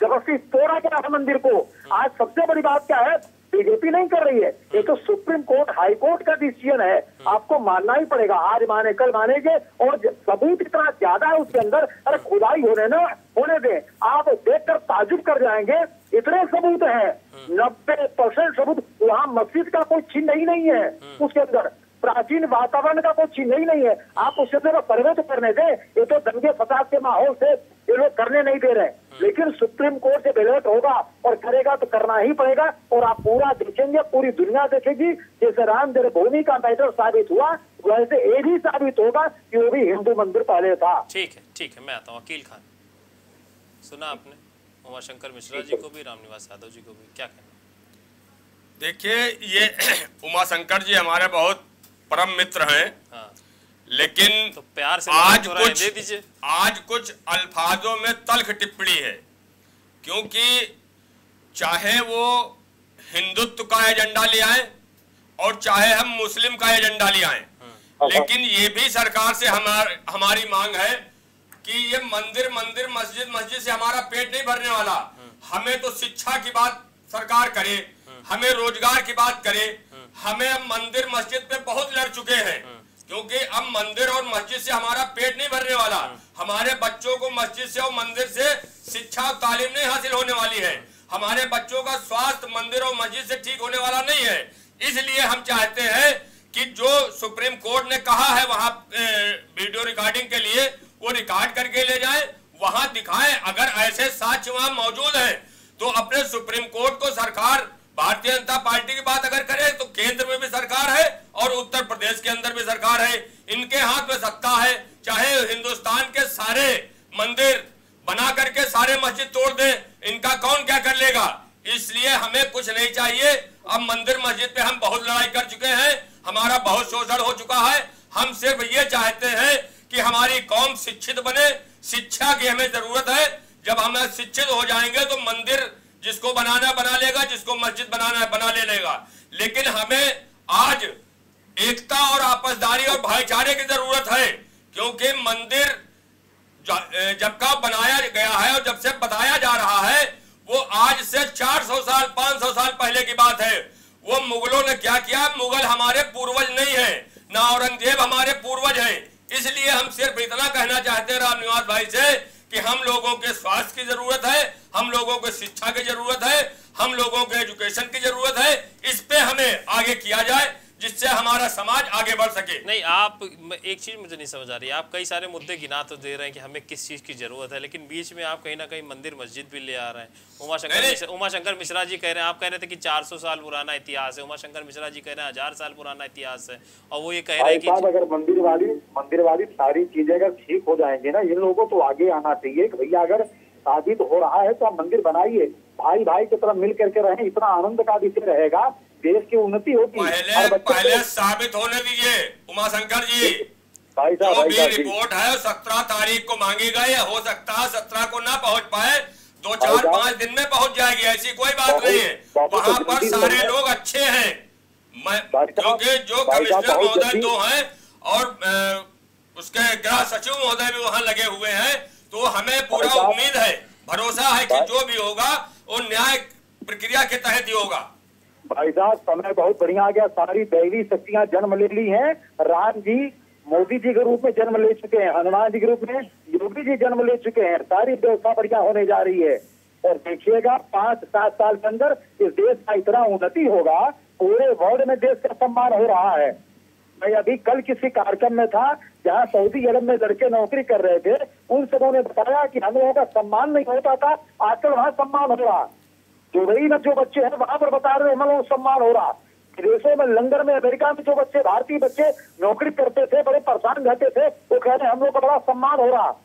ज़बरदस्ती तोड़ा गया है मंदिर को आज सबसे बड़ी बात क्या है? बीजेपी नहीं कर रही है। ये तो सुप्रीम कोर्ट हाई कोर्ट का डिसीज़न है। आपको मानना ही पड़ेगा। आज माने कल मानेंगे और सबूत इतना ज़्यादा है उसके अंदर। अरे खुदाई होने ना होने दें। आप देखकर ताजुब कर जाएँगे। इतने सबूत हैं। नब्बे परसेंट सबूत। वहाँ मस्जिद का कोई चिन्ह ही नहीं है उसके अंदर। प्राचीन वातावरण का कोई चिन्ह ही नहीं है। आप उससे तो करने दें। ये तो दंगे फसाद के माहौल से ये लोग करने नहीं दे रहे। लेकिन सुप्रीम कोर्ट से बेलेट होगा और करेगा तो करना ही पड़ेगा और आप पूरा देखेंगे पूरी दुनिया देखेगी जैसे राम जन्मभूमि का मैटर साबित हुआ वैसे ये भी साबित होगा कि वो भी हिंदू मंदिर पहले था। ठीक है ठीक है मैं आता हूँ। अकील खान सुना आपने? उमाशंकर मिश्रा जी को भी रामनिवास यादव जी को भी। क्या कहना? देखिए ये उमाशंकर जी हमारे बहुत परम मित्र हैं। हाँ। लेकिन तो प्यार से आज हो है, कुछ दे दीजिए। आज कुछ अल्फाजों में तल्ख टिप्पणी है। क्योंकि चाहे वो हिंदुत्व का एजेंडा ले आए और चाहे हम मुस्लिम का एजेंडा ले आए। लेकिन ये भी सरकार से हमार हमारी मांग है कि ये मंदिर मंदिर मस्जिद मस्जिद से हमारा पेट नहीं भरने वाला। हमें तो शिक्षा की बात सरकार करे हमें रोज़गार की बात करे हमें अब मंदिर मस्जिद पे बहुत लड़ चुके हैं। क्योंकि अब मंदिर और मस्जिद से हमारा पेट नहीं भरने वाला। हमारे बच्चों को मस्जिद से और मंदिर से शिक्षा और तालीम नहीं हासिल होने वाली है। हमारे बच्चों का स्वास्थ्य मंदिर और मस्जिद से ठीक होने वाला नहीं है। इसलिए हम चाहते हैं कि जो सुप्रीम कोर्ट ने कहा है वहाँ वीडियो रिकॉर्डिंग के लिए वो रिकॉर्ड करके ले जाए वहाँ दिखाएँ। अगर ऐसे साक्ष्य वहाँ मौजूद है तो अपने सुप्रीम कोर्ट को सरकार भारतीय जनता पार्टी की बात अगर करे तो केंद्र में भी सरकार है और उत्तर प्रदेश के अंदर भी सरकार है। इनके हाथ में सत्ता है। चाहे हिंदुस्तान के सारे मंदिर बना करके सारे मस्जिद तोड़ दे, इनका कौन क्या कर लेगा? इसलिए हमें कुछ नहीं चाहिए। अब मंदिर मस्जिद पे हम बहुत लड़ाई कर चुके हैं। हमारा बहुत शोषण हो चुका है। हम सिर्फ़ ये चाहते हैं कि हमारी कौम शिक्षित बने। शिक्षा की हमें ज़रूरत है। जब हम शिक्षित हो जाएँगे तो मंदिर जिसको बनाना बना लेगा, जिसको मस्जिद बनाना है बना ले लेगा। लेकिन हमें आज एकता और आपसदारी और भाईचारे की ज़रूरत है, क्योंकि मंदिर जब का बनाया गया है और जब से बताया जा रहा है, वो आज से 400 साल 500 साल पहले की बात है। वो मुगलों ने क्या किया? मुगल हमारे पूर्वज नहीं है, ना औरंगज़ेब हमारे पूर्वज हैं। इसलिए हम सिर्फ़ इतना कहना चाहते हैं रामनिवास भाई से कि हम लोगों के स्वास्थ्य की ज़रूरत है, हम लोगों को शिक्षा की ज़रूरत है, हम लोगों को एजुकेशन की ज़रूरत है, इस पे हमें आगे किया जाए। जिससे हमारा समाज आगे बढ़ सके। नहीं आप एक चीज़ मुझे नहीं समझ आ रही। आप कई सारे मुद्दे गिना तो दे रहे हैं कि हमें किस चीज़ की ज़रूरत है लेकिन बीच में आप कहीं ना कहीं मंदिर मस्जिद भी ले आ रहे हैं। उमाशंकर उमाशंकर मिश्रा जी कह रहे हैं आप कह रहे थे कि 400 साल पुराना इतिहास है। उमाशंकर मिश्रा जी कह रहे हैं हज़ार साल पुराना इतिहास है। और वो ये कह रहे हैं कि अगर मंदिर वाली मंदिर वाली सारी चीज़ें अगर ठीक हो जाएँगे ना इन लोगों को आगे आना चाहिए भैया अगर साबित हो रहा है तो आप मंदिर बनाइए। भाई भाई की तरह मिल करके रहे इतना आनंद का विषय रहेगा देश की उन्नति होगी पहले पहले साबित होने दीजिए उमाशंकर जी। भाई साहब जो रिपोर्ट है सत्रह तारीख को मांगी गई हो सकता है सत्रह को ना पहुँच पाए दो चार। पाँच दिन में पहुँच जाएगी ऐसी कोई बात नहीं है। वहाँ पर सारे लोग अच्छे हैं। मैं क्योंकि जो कमिश्नर महोदय दो हैं और उसके गृह सचिव महोदय भी वहाँ लगे हुए हैं तो हमें पूरा उम्मीद है भरोसा है कि जो भी होगा वो न्याय प्रक्रिया के तहत ही होगा। भाई साहब, समय बहुत बढ़िया आ गया। सारी दैवी शक्तियाँ जन्म ले ली हैं। राम जी मोदी जी के रूप में जन्म ले चुके हैं। हनुमान जी के रूप में योगी जी जन्म ले चुके हैं। सारी व्यवस्था बढ़िया होने जा रही है। और देखिएगा, पाँच सात साल के अंदर इस देश का इतना उन्नति होगा, पूरे वर्ल्ड में देश का सम्मान हो रहा है। मैं अभी कल किसी कार्यक्रम में था, जहाँ सऊदी अरब में लड़के नौकरी कर रहे थे, उन सबों ने बताया कि हम लोगों का सम्मान नहीं होता था, आजकल वहाँ सम्मान हो रहा। दुबई में जो बच्चे हैं, वहाँ पर बता रहे हम लोगों को सम्मान हो रहा। विदेशों में लंदन में, अमेरिका में जो बच्चे, भारतीय बच्चे नौकरी करते थे, बड़े परेशान रहते थे, वो कह रहे हम लोग का बड़ा सम्मान हो रहा।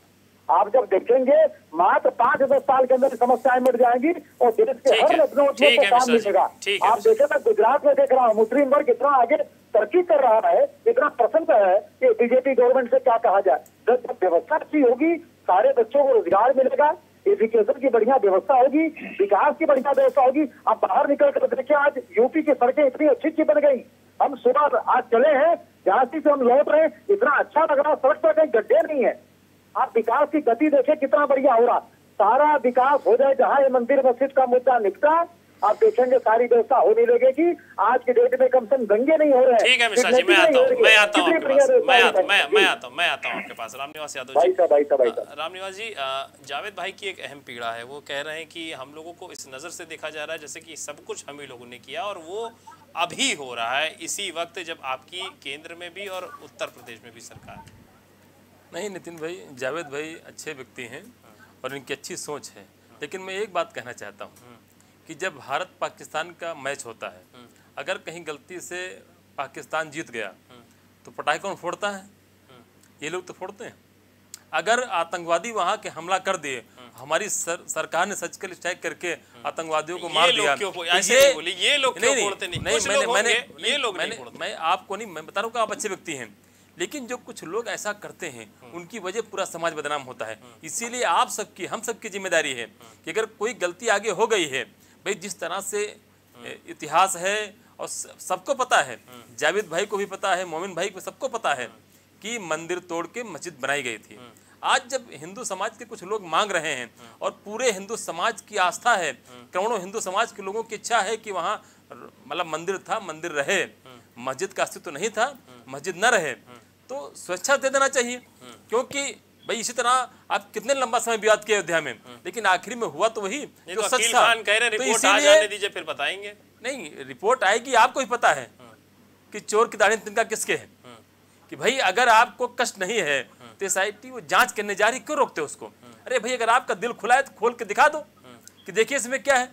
आप जब देखेंगे मात्र पाँच दस साल के अंदर समस्याएँ मिट जाएँगी और देश के हर लखनऊ ठीक को काम मिलेगा। आप देखें मैं गुजरात में देख रहा हूँ मुस्लिम वर्ग इतना आगे तरक्की कर रहा है इतना प्रसन्न है कि बीजेपी गवर्नमेंट से क्या कहा जाए। जब जब व्यवस्था अच्छी होगी सारे बच्चों को रोज़गार मिलेगा एजुकेशन की बढ़िया व्यवस्था होगी विकास की बढ़िया व्यवस्था होगी। आप बाहर निकल कर देखिए आज यूपी की सड़कें इतनी अच्छी अच्छी बन गई। हम सुबह आज चले हैं झांसी से हम लौट रहे हैं इतना अच्छा लग रहा सड़क पर कहीं गड्ढे नहीं है। आप विकास की गति देखिए कितना बढ़िया हो रहा। सारा विकास हो जाए जहाँ ये मंदिर मस्जिद का मुद्दा निकटा आप देखेंगे सारी व्यवस्था होने लगेगी। आज की डेट में कम से कम दंगे नहीं हो रहे ठीक है मिश्रा जी मैं आता हूँ मैं आता हूँ आपके पास मैं आता मैं मैं आता हूँ मैं आता हूँ आपके पास। रामनिवास यादव भाई जी रामनिवास जी जावेद भाई की एक अहम पीड़ा है। वो कह रहे हैं कि हम लोगों को इस नज़र से देखा जा रहा है जैसे कि सब कुछ हम ही लोगों ने किया और वो अभी हो रहा है। इसी वक्त जब आपकी केंद्र में भी और उत्तर प्रदेश में भी सरकार। है। नहीं नितिन भाई जावेद भाई अच्छे व्यक्ति हैं और इनकी अच्छी सोच है। लेकिन मैं एक बात कहना चाहता हूँ कि जब भारत पाकिस्तान का मैच होता है अगर कहीं गलती से पाकिस्तान जीत गया तो पटाखे कौन फोड़ता है? ये लोग तो फोड़ते हैं। अगर आतंकवादी वहाँ के हमला कर दिए हमारी सर, सरकार ने सर्जिकल स्ट्राइक करके आतंकवादियों को मार दिया। तो ये लोग नहीं? कुछ मैंने मैंने ये लोग नहीं। मैं आपको नहीं मैं बता रहा हूँ आप अच्छे व्यक्ति हैं। लेकिन जो कुछ लोग ऐसा करते हैं उनकी वजह पूरा समाज बदनाम होता है। इसीलिए आप सबकी हम सबकी ज़िम्मेदारी है कि अगर कोई गलती आगे हो गई है भाई जिस तरह से इतिहास है और सबको पता है जावेद भाई को भी पता है मोमिन भाई को सबको पता है कि मंदिर तोड़ के मस्जिद बनाई गई थी। आज जब हिंदू समाज के कुछ लोग मांग रहे हैं और पूरे हिंदू समाज की आस्था है करोड़ों हिंदू समाज के लोगों की इच्छा है कि वहाँ मतलब मंदिर था मंदिर रहे। मस्जिद का अस्तित्व नहीं था मस्जिद न रहे। तो स्वेच्छा दे देना चाहिए क्योंकि भाई इसी तरह आप कितने लंबा समय विवाद किए अयोध्या में लेकिन आखिरी में हुआ तो वही जो तो सच था। कह रहे तो रिपोर्ट इसीलिए- दीजिए फिर बताएँगे। नहीं रिपोर्ट आएगी आपको ही पता है कि चोर की दाढ़ी तिनका किसके है। कि भाई अगर आपको कष्ट नहीं है तो एस वो जाँच करने जा रही क्यों रोकते उसको? अरे भाई अगर आपका दिल खुला है तो खोल के दिखा दो कि देखिए इसमें क्या है।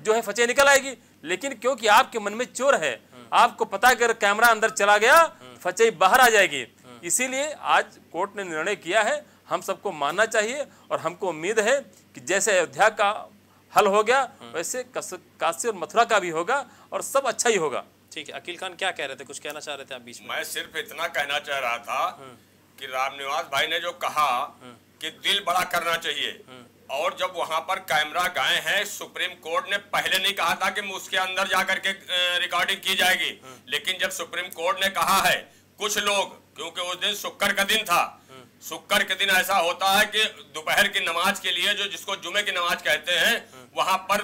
जो है फचे निकल आएगी। लेकिन क्योंकि आपके मन में चोर है आपको पता अगर कैमरा अंदर चला गया फचे बाहर आ जाएगी। इसीलिए आज कोर्ट ने निर्णय किया है हम सबको मानना चाहिए और हमको उम्मीद है कि जैसे अयोध्या का हल हो गया वैसे काशी और मथुरा का भी होगा और सब अच्छा ही होगा। ठीक है अकील खान क्या कह रहे थे? कुछ कहना चाह रहे थे आप बीच में? मैं सिर्फ़ इतना कहना चाह रहा था कि रामनिवास भाई ने जो कहा कि दिल बड़ा करना चाहिए। और जब वहाँ पर कैमरा गए हैं, सुप्रीम कोर्ट ने पहले नहीं कहा था कि उसके अंदर जाकर के रिकॉर्डिंग की जाएगी। लेकिन जब सुप्रीम कोर्ट ने कहा है, कुछ लोग, क्योंकि उस दिन शुक्र का दिन था शुक्र के दिन ऐसा होता है कि दोपहर की नमाज़ के लिए जो जिसको जुमे की नमाज़ कहते हैं, वहाँ पर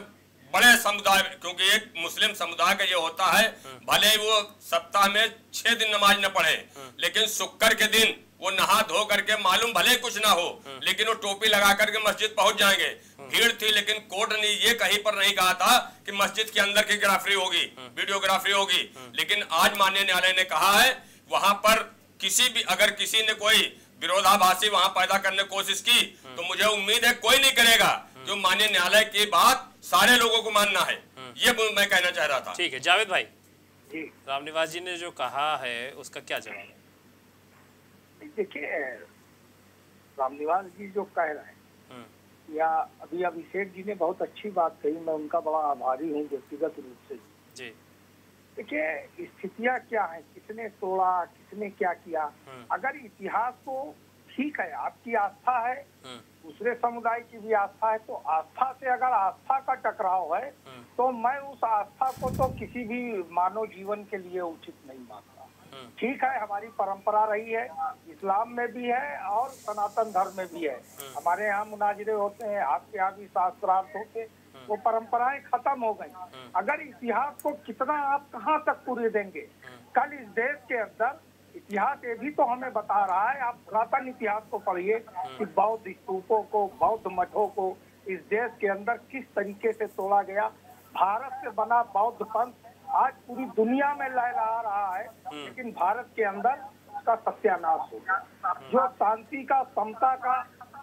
बड़े समुदाय, क्योंकि एक मुस्लिम समुदाय का ये होता है, भले ही वो सप्ताह में छह दिन नमाज़ न पढ़े, लेकिन शुक्र के दिन वो नहा धो करके मालूम भले ही कुछ ना हो लेकिन वो टोपी लगा करके मस्जिद पहुँच जाएँगे। भीड़ थी लेकिन कोर्ट ने ये कहीं पर नहीं कहा था कि मस्जिद के अंदर की ग्राफरी होगी वीडियोग्राफी होगी। लेकिन आज माननीय न्यायालय ने कहा है वहाँ पर किसी भी अगर किसी ने कोई विरोधाभासी वहाँ पैदा करने की कोशिश की तो मुझे उम्मीद है कोई नहीं करेगा। जो माननीय न्यायालय की बात सारे लोगों को मानना है ये मैं कहना चाह रहा था। ठीक है जावेद भाई। रामनिवास जी ने जो कहा है उसका क्या जवाब है? देखिए रामनिवास जी जो कह रहे हैं। या अभी अभिषेक जी ने बहुत अच्छी बात कही मैं उनका बड़ा आभारी हूँ व्यक्तिगत रूप से। जी। देखिए स्थितियाँ क्या है? किसने तोड़ा किसने क्या किया? अगर इतिहास को ठीक है आपकी आस्था है दूसरे समुदाय की भी आस्था है तो आस्था से अगर आस्था का टकराव है तो मैं उस आस्था को तो किसी भी मानव जीवन के लिए उचित नहीं मानता। ठीक है हमारी परंपरा रही है इस्लाम में भी है और सनातन धर्म में भी है। हमारे यहाँ मुनाजरे होते हैं आपके यहाँ भी शास्त्रार्थ होते हैं वो परंपराएँ खत्म हो गई। अगर इतिहास को कितना आप कहाँ तक पूरे देंगे? कल इस देश के अंदर इतिहास ये भी तो हमें बता रहा है आप पुरातन इतिहास को पढ़िए कि बौद्ध स्तूपों को बौद्ध मठों को इस देश के अंदर किस तरीके से तोड़ा गया। भारत से बना बौद्ध पंथ आज पूरी दुनिया में लहरा रहा है लेकिन भारत के अंदर उसका सत्यानाश हो गया। जो शांति का समता का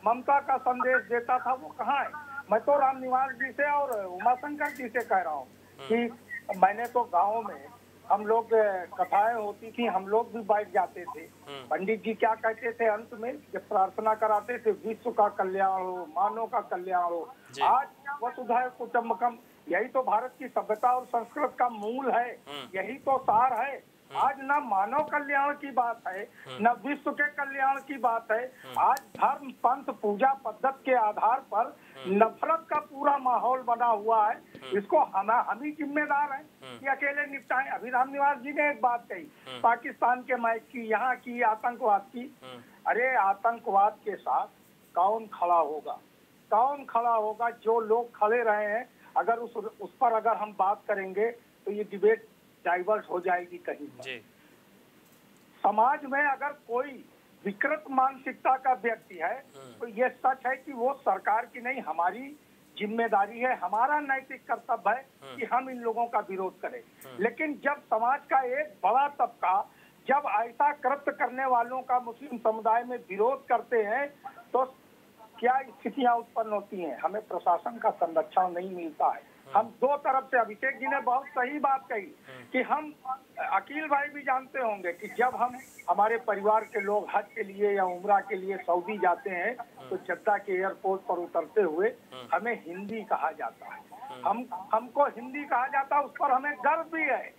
ममता का संदेश देता था वो कहाँ है? मैं तो राम निवास जी से और उमाशंकर जी से कह रहा हूँ कि मैंने तो गाँव में हम लोग कथाएँ होती थी हम लोग भी बैठ जाते थे। पंडित जी क्या कहते थे अंत में? जब प्रार्थना कराते थे विश्व का कल्याण हो मानव का कल्याण हो। आज वसुधैव कुटुंबकम यही तो भारत की सभ्यता और संस्कृत का मूल है। यही तो सार है। आज न मानव कल्याण की बात है न विश्व के कल्याण की बात है। आज धर्म पंथ पूजा पद्धत के आधार पर नफरत का पूरा माहौल बना हुआ है। इसको हम हम ही जिम्मेदार हैं कि अकेले निपटाएँ। अभी राम निवास जी ने एक बात कही पाकिस्तान के मैच की यहाँ की आतंकवाद की। अरे आतंकवाद के साथ कौन खड़ा होगा? कौन खड़ा होगा जो लोग खड़े रहे हैं अगर उस उस पर अगर हम बात करेंगे तो ये डिबेट डाइवर्ट हो जाएगी कहीं पर। जी। समाज में अगर कोई विकृत मानसिकता का व्यक्ति है तो ये सच है कि वो सरकार की नहीं हमारी ज़िम्मेदारी है हमारा नैतिक कर्तव्य है कि हम इन लोगों का विरोध करें। लेकिन जब समाज का एक बड़ा तबका जब ऐसा कृत्य करने वालों का मुस्लिम समुदाय में विरोध करते हैं तो क्या स्थितियाँ उत्पन्न होती हैं? हमें प्रशासन का संरक्षण नहीं मिलता है। हम दो तरफ़ से, अभिषेक जी ने बहुत सही बात कही कि हम, अकील भाई भी जानते होंगे कि जब हम, हमारे परिवार के लोग हज के लिए या उमरा के लिए सऊदी जाते हैं तो जद्दा के एयरपोर्ट पर उतरते हुए हमें हिंदी कहा जाता है। हम, हमको हिंदी कहा जाता है उस पर हमें गर्व भी है।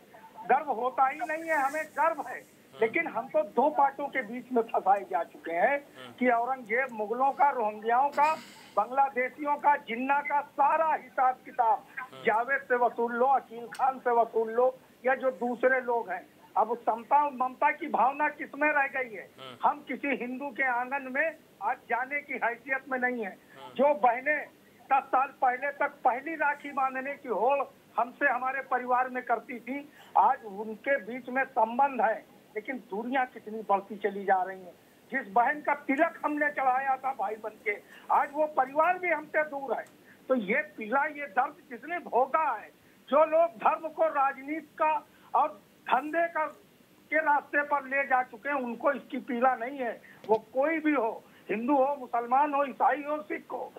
गर्व होता ही नहीं है, हमें गर्व है। लेकिन हम तो दो पार्टों के बीच में फंसाए जा चुके हैं कि औरंगज़ेब मुगलों का रोहिंग्याओं का बांग्लादेशियों का जिन्ना का सारा हिसाब किताब जावेद से वसूल लो अकील खान से वसूल लो या जो दूसरे लोग हैं। अब समता ममता की भावना किसमें रह गई है? हम किसी हिंदू के आँगन में आज जाने की हैसियत में नहीं है। जो बहनें दस साल पहले तक पहली राखी बांधने की होड़ हमसे हमारे परिवार में करती थी आज उनके बीच में संबंध है। लेकिन दूरियाँ कितनी बढ़ती चली जा रही हैं। जिस बहन का तिलक हमने चढ़ाया था भाई बन के, आज वो परिवार भी हमसे दूर है। तो ये पीड़ा ये दर्द किसने भोगा है? जो लोग धर्म को, राजनीति का और धंधे का, के रास्ते पर ले जा चुके हैं, उनको इसकी पीला नहीं है। वो कोई भी हो, हिंदू हो, मुसलमान हो, ईसाई हो, सिख हो,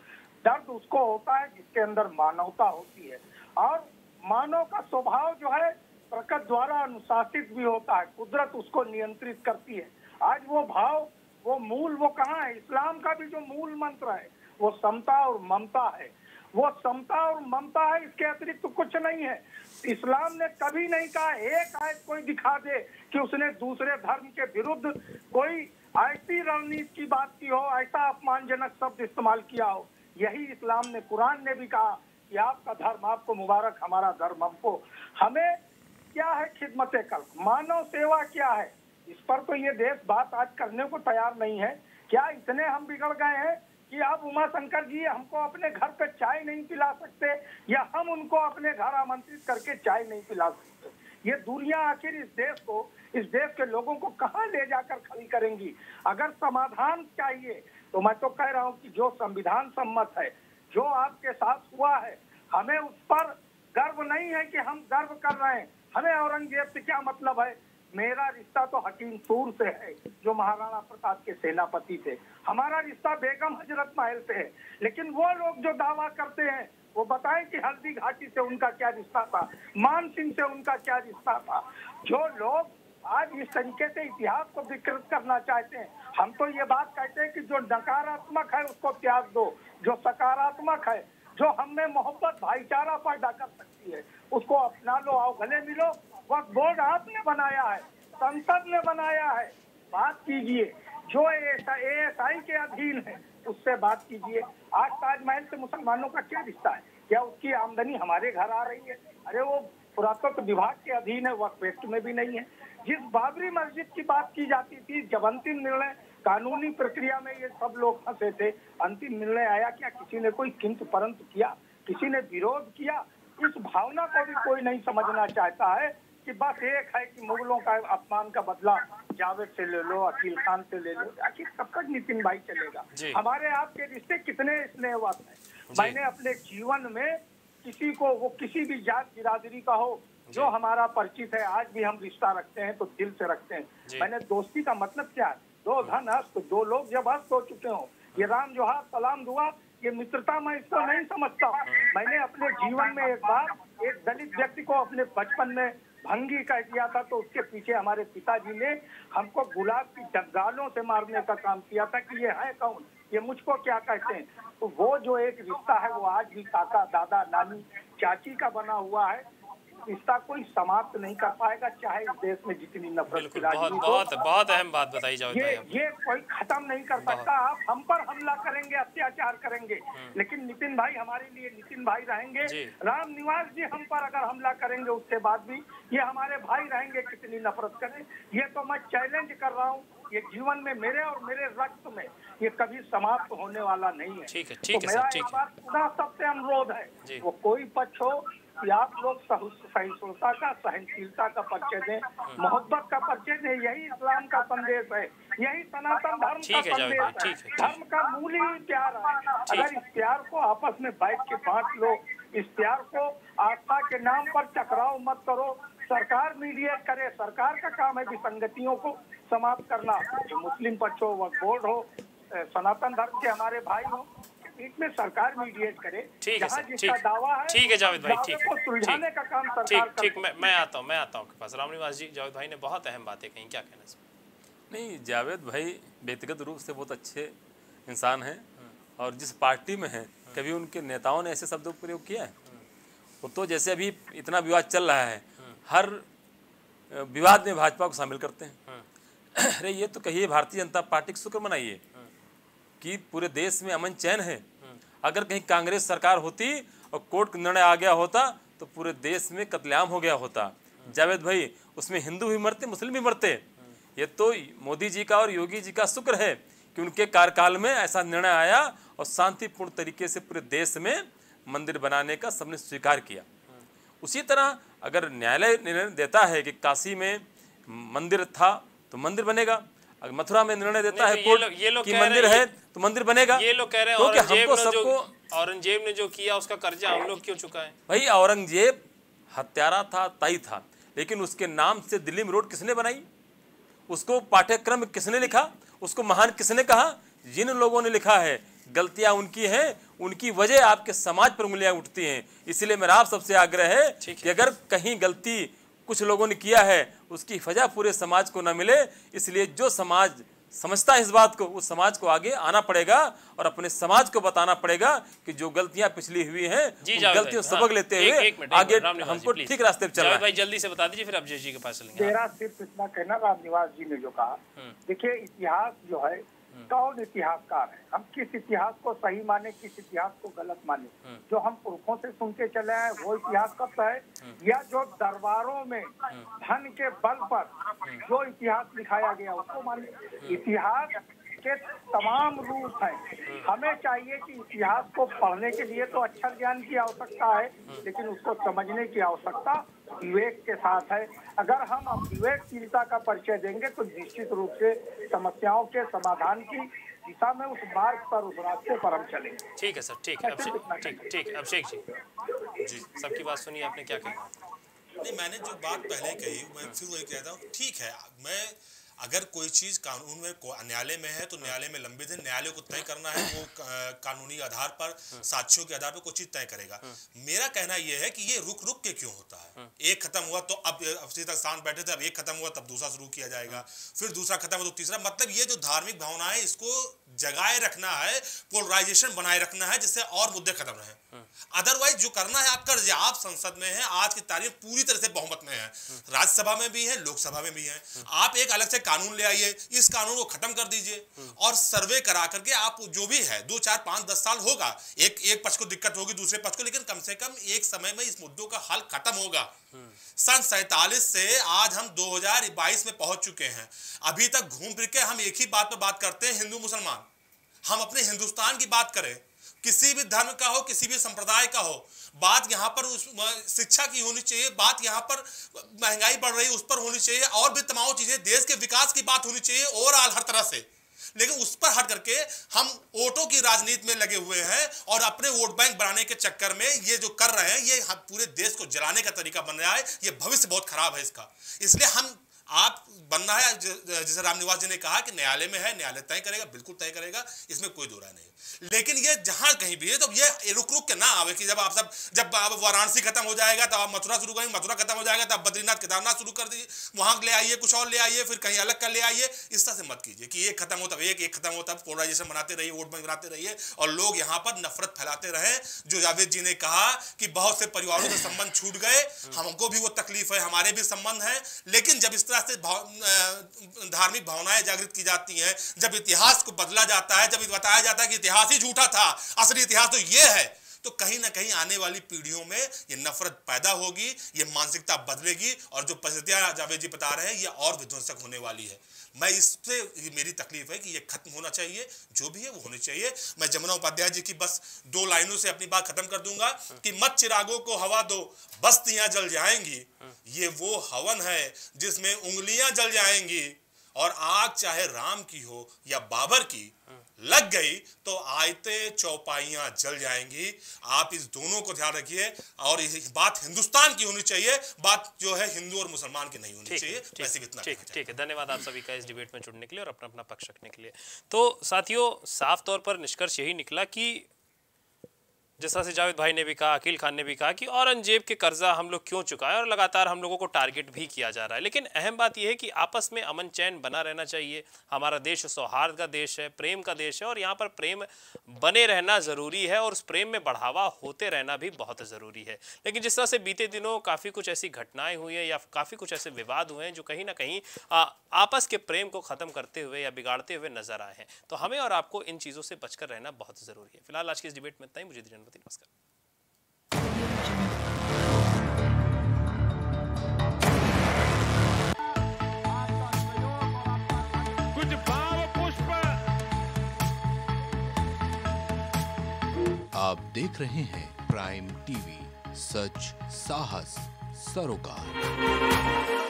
दर्द उसको होता है जिसके अंदर मानवता होती है। और मानव का स्वभाव जो है प्रकृति द्वारा अनुशासित भी होता है, कुदरत उसको नियंत्रित करती है। आज वो भाव, वो मूल, वो कहाँ है? इस्लाम का भी जो मूल मंत्र है, वो समता और ममता है। वो समता और ममता है, इसके अतिरिक्त तो कुछ नहीं है। इस्लाम ने कभी नहीं कहा, एक आयत कोई दिखा दे कि उसने दूसरे धर्म के विरुद्ध कोई ऐसी रणनीति की बात की हो, ऐसा अपमानजनक शब्द इस्तेमाल किया हो। यही इस्लाम ने, कुरान ने भी कहा कि आपका धर्म, आपको मुबारक, हमारा धर्म हमको। हमें क्या है खिदमत कल? मानव सेवा क्या है? इस पर तो ये देश बात आज करने को तैयार नहीं है। क्या इतने हम बिगड़ गए हैं कि आप उमा शंकर जी हमको अपने घर पे चाय नहीं पिला सकते, या हम उनको अपने घर आमंत्रित करके चाय नहीं पिला सकते? ये दुनिया आखिर इस देश को, इस देश के लोगों को कहाँ ले जाकर खड़ी करेंगी? अगर समाधान चाहिए तो मैं तो कह रहा हूँ कि जो संविधान सम्मत है, जो आपके साथ हुआ है, हमें उस पर गर्व नहीं है कि हम गर्व कर रहे हैं। हमें औरंगज़ेब से क्या मतलब है? मेरा रिश्ता तो हकीम सूर से है, जो महाराणा प्रताप के सेनापति थे। हमारा रिश्ता बेगम हज़रत महल से है, लेकिन वो लोग जो दावा करते हैं, वो बताएँ कि हल्दी घाटी से उनका क्या रिश्ता था, मान सिंह से उनका क्या रिश्ता था। जो लोग आज इस तरीके से इतिहास को विकृत करना चाहते हैं, हम तो ये बात कहते हैं कि जो नकारात्मक है, उसको त्याग दो। जो सकारात्मक है जो हमें मोहब्बत, भाईचारा पैदा कर सकती है, उसको अपना लो, आओ, गले मिलो। वक्त बोर्ड आपने बनाया है, संसद ने बनाया है। बात कीजिए, जो एएसआई के अधीन है, उससे बात कीजिए। आज ताजमहल से मुसलमानों का क्या रिश्ता है? क्या उसकी आमदनी हमारे घर आ रही है? अरे वो पुरातत्व विभाग के अधीन है वक्त वेस्ट में भी नहीं है। जिस बाबरी मस्जिद की बात की जाती थी जब अंतिम निर्णय कानूनी प्रक्रिया में ये सब लोग फंसे थे। अंतिम निर्णय आया क्या किसी ने कोई किंतु परंतु किया किसी ने विरोध किया। इस भावना को भी कोई नहीं समझना चाहता है कि बस एक है कि मुगलों का अपमान का बदला जावेद से ले लो अकील खान से ले लो। आखिर कब तक नितिन भाई चलेगा। हमारे आपके रिश्ते कितने स्नेहवत हैं। मैंने अपने जीवन में किसी को वो किसी भी जात बिरादरी का हो जो हमारा परिचित है आज भी हम रिश्ता रखते हैं तो दिल से रखते हैं। मैंने दोस्ती का मतलब क्या है? दो धन हस्त, दो लोग जब हस्त हो चुके हो, ये राम जोहार सलाम दुआ, ये मित्रता मैं इसको नहीं समझता। मैंने अपने जीवन में एक बार एक दलित व्यक्ति को अपने बचपन में भंगी कह दिया था तो उसके पीछे हमारे पिताजी ने हमको गुलाब की डगालों से मारने का काम किया था कि ये है कौन? ये मुझको क्या कहते हैं? तो वो जो एक रिश्ता है, वो आज भी काका, दादा, नानी, चाची का बना हुआ है। रिश्ता कोई समाप्त नहीं कर पाएगा चाहे इस देश में जितनी नफरत की बहुत राजनीति बहुत बहुत अहम बात बताई जावेद ये ये कोई खत्म नहीं कर सकता। आप हम पर हमला करेंगे अत्याचार करेंगे। लेकिन नितिन भाई हमारे लिए नितिन भाई रहेंगे। हम्म। राम निवास जी हम पर अगर हमला करेंगे उसके बाद भी ये हमारे भाई रहेंगे कितनी नफरत करें। ये तो मैं चैलेंज कर रहा हूँ। ये जीवन में मेरे और मेरे रक्त में ये कभी समाप्त होने वाला नहीं है। ठीक है, ठीक तो है मेरा ठीक है। पुनः सबसे अनुरोध है। वो कोई पक्ष हो कि आप लोग सहिष्णुता का सहनशीलता का परिचय दें। हम्म। मोहब्बत का परिचय दें यही इस्लाम का संदेश है। यही सनातन धर्म का है संदेश है, धर्म का मूल ही प्यार है। अगर इस प्यार को आपस में बैठ के बांट लो इस प्यार को आस्था के नाम पर टकराव मत करो। सरकार मीडिएट करे सरकार का काम है विसंगतियों को समाप्त करना। मुस्लिम पक्ष हो वह बोर्ड हो सनातन धर्म के हमारे भाई हो इसमें सरकार मीडिएट करे ठीक है सर ठीक दावा है ठीक है जावेद भाई दावे ठीक सुलझाने का काम ठीक सरकार ठीक ठीक मैं मैं आता हूँ मैं आता हूँ आपके पास। रामनिवास जी जावेद भाई ने बहुत अहम बातें कही क्या कहना चाहिए नहीं जावेद भाई व्यक्तिगत रूप से बहुत अच्छे इंसान हैं और जिस पार्टी में हैं कभी उनके नेताओं ने ऐसे शब्दों का प्रयोग किया है? वो तो जैसे अभी इतना विवाद चल रहा है हर विवाद में भाजपा को शामिल करते हैं। अरे ये तो कहिए भारतीय जनता पार्टी का शुक्र मनाइए। कि पूरे देश में अमन चैन है। अगर कहीं कांग्रेस सरकार होती और कोर्ट का निर्णय आ गया होता तो पूरे देश में कत्लेआम हो गया होता। जावेद भाई, उसमें हिंदू भी मरते, मुस्लिम भी मरते। ये तो मोदी जी का और योगी जी का शुक्र है कि उनके कार्यकाल में ऐसा निर्णय आया और शांतिपूर्ण तरीके से पूरे देश में मंदिर बनाने का सबने स्वीकार किया। उसी तरह अगर न्यायालय निर्णय देता है कि काशी में मंदिर था तो मंदिर बनेगा। अगर मथुरा में निर्णय देता है तो ये लोग- ये कोर्ट कि मंदिर है तो मंदिर बनेगा। ये लोग कह रहे हैं क्योंकि औरंगज़ेब हमको सबको औरंगज़ेब ने जो किया उसका कर्जा हम लोग क्यों चुकाएँ? भाई औरंगज़ेब हत्यारा था ताई था लेकिन उसके नाम से दिल्ली में रोड किसने बनाई? उसको पाठ्यक्रम किसने लिखा? उसको महान किसने कहा? जिन लोगों ने लिखा है गलतियाँ उनकी हैं उनकी वजह आपके समाज पर उंगलियाँ उठती हैं। इसलिए मेरा आप सबसे आग्रह है। कि अगर कहीं गलती कुछ लोगों ने किया है उसकी वजह पूरे समाज को न मिले। इसलिए जो समाज समझता है इस बात को उस समाज को आगे आना पड़ेगा और अपने समाज को बताना पड़ेगा कि जो गलतियाँ पिछली हुई हैं गलतियों सबक हाँ, लेते हुए एक मिनट, एक आगे हमको ठीक रास्ते पर चलना है। भाई जल्दी से बता दीजिए फिर अभिषेक जी के पास चलेंगे। हाँ। मेरा सिर्फ़ इतना कहना रामनिवास जी ने जो कहा। देखिए इतिहास जो है कौन इतिहासकार है? हम किस इतिहास को सही माने किस इतिहास को गलत माने? जो हम पुरखों से सुनते चले हैं वो इतिहास कब है? या जो दरबारों में धन के बल पर जो इतिहास लिखाया गया उसको माने। इतिहास के तमाम रूप हैं। हमें चाहिए कि इतिहास को पढ़ने के लिए तो अक्षर ज्ञान की आवश्यकता है लेकिन उसको समझने की आवश्यकता विवेक के साथ है। अगर हम अब विवेकशीलता का परिचय देंगे तो निश्चित रूप से समस्याओं के समाधान की दिशा में उस मार्ग पर उस रास्ते पर हम चलेंगे। ठीक है सर ठीक है। ठीक ठीक अभिषेक जी। जी सबकी बात सुनिए आपने क्या कहना नहीं मैंने जो बात पहले कही मैं फिर वही कहता हूँ ठीक है मैं अगर कोई चीज़ कानून में न्यायालय में है तो न्यायालय में लंबित है। न्यायालय को तय करना है, वो कानूनी आधार पर, साक्ष्यों के आधार पर कोई चीज़ तय करेगा। मेरा कहना यह है कि ये रुक रुक के क्यों होता है? एक खत्म हुआ तो अब तक शांत बैठे थे, अब एक खत्म हुआ, तब दूसरा शुरू किया जाएगा। फिर दूसरा खत्म हुआ तो तीसरा। मतलब ये जो धार्मिक भावना है इसको जगाए रखना है, पोलराइजेशन बनाए रखना है, जिससे और मुद्दे खत्म रहे। अदरवाइज़ जो करना है, आप कर आप संसद में हैं, आज की तारीख पूरी तरह से बहुमत में है। राज्यसभा में भी है, लोकसभा में भी है। आप एक अलग से कानून ले आइए, इस कानून को खत्म कर दीजिए। और सर्वे करा करके आप जो भी है, दो, चार, पाँच, दस साल होगा, एक एक पक्ष को दिक्कत होगी, दूसरे पक्ष को, लेकिन कम से कम एक समय में इस मुद्दों का हल खत्म होगा। सन सैतालीस से आज हम 2022 में पहुँच चुके हैं। अभी तक घूम फिर के हम एक ही बात पर बात करते हैं, हिंदू, मुसलमान। हम अपने हिंदुस्तान की बात करें, किसी भी धर्म का हो, किसी भी संप्रदाय का हो बात यहाँ पर उस शिक्षा की होनी चाहिए, बात यहाँ पर महँगाई बढ़ रही, उस पर होनी चाहिए, और भी तमाम चीज़ें, देश के विकास की बात होनी चाहिए, ओवरऑल हर तरह से। लेकिन उस पर हट करके हम वोटों की राजनीति में लगे हुए हैं, और अपने वोट बैंक बनाने के चक्कर में ये जो कर रहे हैं, ये हम पूरे देश को जलाने का तरीका बन रहा है, ये भविष्य बहुत खराब है इसका। इसलिए हम आप बनना है जैसे रामनिवास जी ने कहा कि न्यायालय में है न्यायालय तय करेगा बिल्कुल तय करेगा इसमें कोई दो राय नहीं लेकिन ये जहाँ कहीं भी है तो ये रुक रुक के ना आवे कि जब आप सब जब अब वाराणसी खत्म हो जाएगा तब आप मथुरा शुरू करेंगे मथुरा खत्म हो जाएगा तब बद्रीनाथ केदारनाथ शुरू कर दीजिए वहाँ ले आइए कुछ और ले आइए फिर कहीं अलग कर ले आइए इस तरह से मत कीजिए कि एक खत्म हो तब एक एक खत्म हो तब पोलराइजेशन बनाते रहिए वोट बैंक बनाते रहिए और लोग यहाँ पर नफरत फैलाते रहे। जो जावेद जी ने कहा कि बहुत से परिवारों से संबंध छूट गए हमको भी वो तकलीफ़ है हमारे भी संबंध है लेकिन जब इस तरह से भाव- धार्मिक भावनाएँ जागृत की जाती हैं। जब इतिहास को बदला जाता है, जब बताया जाता है कि इतिहास ही झूठा था, असली इतिहास तो ये है तो कहीं ना कहीं आने वाली पीढ़ियों में ये नफरत पैदा होगी, ये मानसिकता बदलेगी, और जो परिस्थितियाँ जावेद जी बता रहे हैं, ये और विध्वंसक होने वाली है। मैं इससे मेरी तकलीफ़ है कि ये खत्म होना चाहिए, जो भी है वो होने चाहिए। मैं जमुना उपाध्याय जी की बस दो लाइनों से अपनी बात खत्म कर दूँगा कि मत चिरागों को हवा दो, बस्तियाँ जल जाएँगी। ये वो हवन है जिसमें उंगलियाँ जल जाएँगी। और आग चाहे राम की हो या बाबर की लग गई तो आयते चौपाइयाँ जल जाएँगी। आप इस दोनों को ध्यान रखिए और बात हिंदुस्तान की होनी चाहिए बात जो है हिंदू और मुसलमान की नहीं होनी चाहिए ठीक वैसे इतना ठीक ठीक है धन्यवाद आप सभी का इस डिबेट में जुड़ने के लिए और अपना अपना पक्ष रखने के लिए। तो साथियों साफ़ तौर पर निष्कर्ष यही निकला कि जैसा से जावेद भाई ने भी कहा, अकील खान ने भी कहा कि औरंगज़ेब के कर्जा हम लोग क्यों चुकाएँ और लगातार हम लोगों को टारगेट भी किया जा रहा है। लेकिन अहम बात यह है कि आपस में अमन चैन बना रहना चाहिए। हमारा देश सौहार्द का देश है, प्रेम का देश है और यहाँ पर प्रेम बने रहना ज़रूरी है और उस प्रेम में बढ़ावा होते रहना भी बहुत ज़रूरी है। लेकिन जिस तरह से बीते दिनों काफ़ी कुछ ऐसी घटनाएँ हुई हैं या काफ़ी कुछ ऐसे विवाद हुए हैं जो कहीं ना कहीं आपस के प्रेम को ख़त्म करते हुए या बिगाड़ते हुए नज़र आए हैं। तो हमें और आपको इन चीज़ों से बचकर रहना बहुत ज़रूरी है। फ़िलहाल आज की इस डिबेट में इतना ही। मुझे दीजिए नमस्कार कुछ भाव पुष्प। आप देख रहे हैं प्राइम टीवी सच साहस सरोकार।